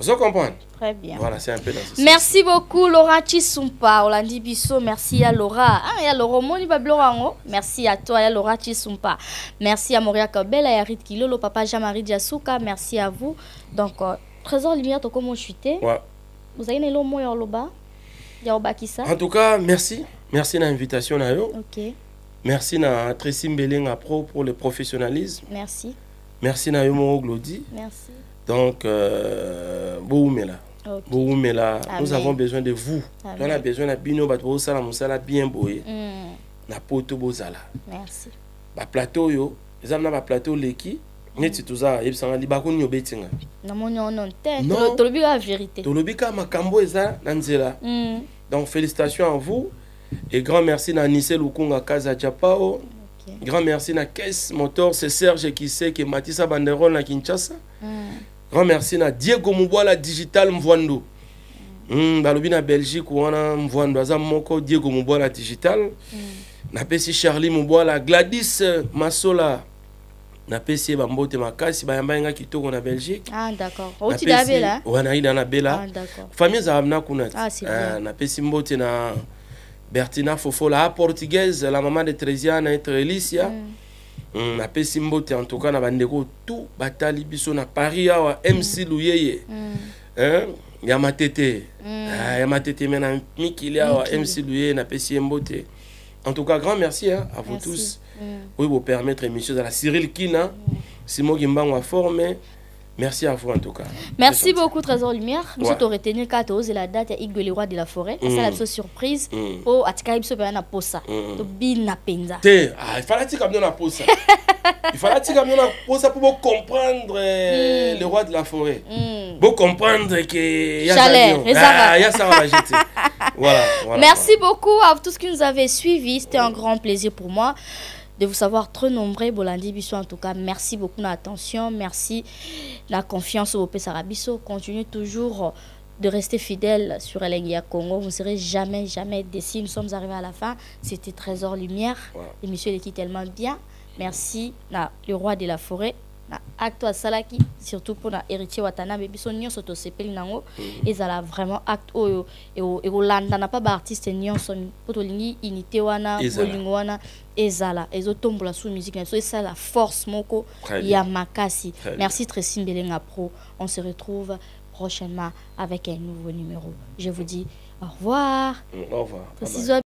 ozo comprendre Très bien. voilà c'est un peu dans ce. Merci beaucoup Laura Chisumpa. Olandi Bisso, merci à Laura. Ah, ya Laura Moni Bablorango. Merci à toi, ya Laura Chisumpa. Merci à Moria Kabela et à Rit Kilolo, papa Jean-Marie Diasuka. Merci à vous. Donc, euh, Trésor Lumière, to comment chuté. Ouais. Vous avez un ya Loba Ya Obakisa en tout cas merci. Merci na invitation na yo Ok, merci na Tracy Mbelenga Pro pour le professionnalisme. Merci. merci na yo moko Glody. Merci. donc euh, boumela. Boumela nous avons besoin de vous. On a besoin na bino bato bosala mosala bien boye Hmm, na poto bozala. Merci. baplateau oyo eza na baplateau leki neti toza yebisanga libako nini obetinga namoni ono te. Tolobi kaka vérité. Tolobi kaka makambo eza na nzela. Hmm, donc félicitations à vous. Et grand merci na Nissé Lukunga Kaza Japao ok. grand merci na Caisse Motor c'est Serge qui sait que Matissa Banderole na Kinshasa. Hmm, grand merci na Diego Mubwala Digital Mvwando. Mm, balobi na Belgique wana Mvwando aza moko Diego Mubwala Digital. Napesi Charlie Mubwala Gladys Masola napesi ye bambote makasi bayamba yenga kitoko na Belgique. Ah, naida na bela. Ah, famille ezala na kuna. Te Ah, c'est Ah, bien. napesi mbote na bertina fofola. A portugaise la maman de trésiana etre elicia. Mm, napesi mbote en tout cas na bandeko tu batali biso na paris awa mc luyeye. Hein? ya matete. Ah, ya matete me na mikili awa mc luyeye napesi ye mbote en tout cas grand merci hein, à vous Merci. tous Mm. oyo bopermettre émission ezala cyril kina simon kimbango aforme merci à vous en tout cas Merci beaucoup Trésor Lumière. Nous sommes retenus quand tu la date ya Igwe le roi de la forêt. Mm. C'est la petite surprise. Mm. Oh, atika biso pe na posa. Mm. To bina penza. te ah, il fallait tika bino na posa il fallait tika bino na posa pour bocomprendre euh, le roi de la forêt Mm. bocomprendre que ezara. Ah, ya sara bajete voilà, voilà <laughs> Merci beaucoup à tous qui nous avez suivis. C'était un grand plaisir pour moi de vous savoir très nombreux. Bolandi Bisso, en tout cas, merci beaucoup de l'attention. Merci la confiance au Sarabiso. Continuez toujours de rester fidèle sur Elengia Congo. Vous ne serez jamais, jamais déçus. Nous sommes arrivés à la fin. C'était Trésor Lumière. L'émission est qui tellement bien. Merci, le roi de la forêt. Na acte asalaki surtout mpona héritier watanabe biso nyonso tosepeli nango. Ezala vraiment acte oyo eko- ekolandana mpa baartiste nyonso mpo tolingi unité wana bolingo wana ezala. Ezotombola su musique na biso esala force moko ya makasi. Merci tracy mbelenga pro. On se retrouve prochainement avec un nouveau numéro. Je vous dis au revoir. Au revoir.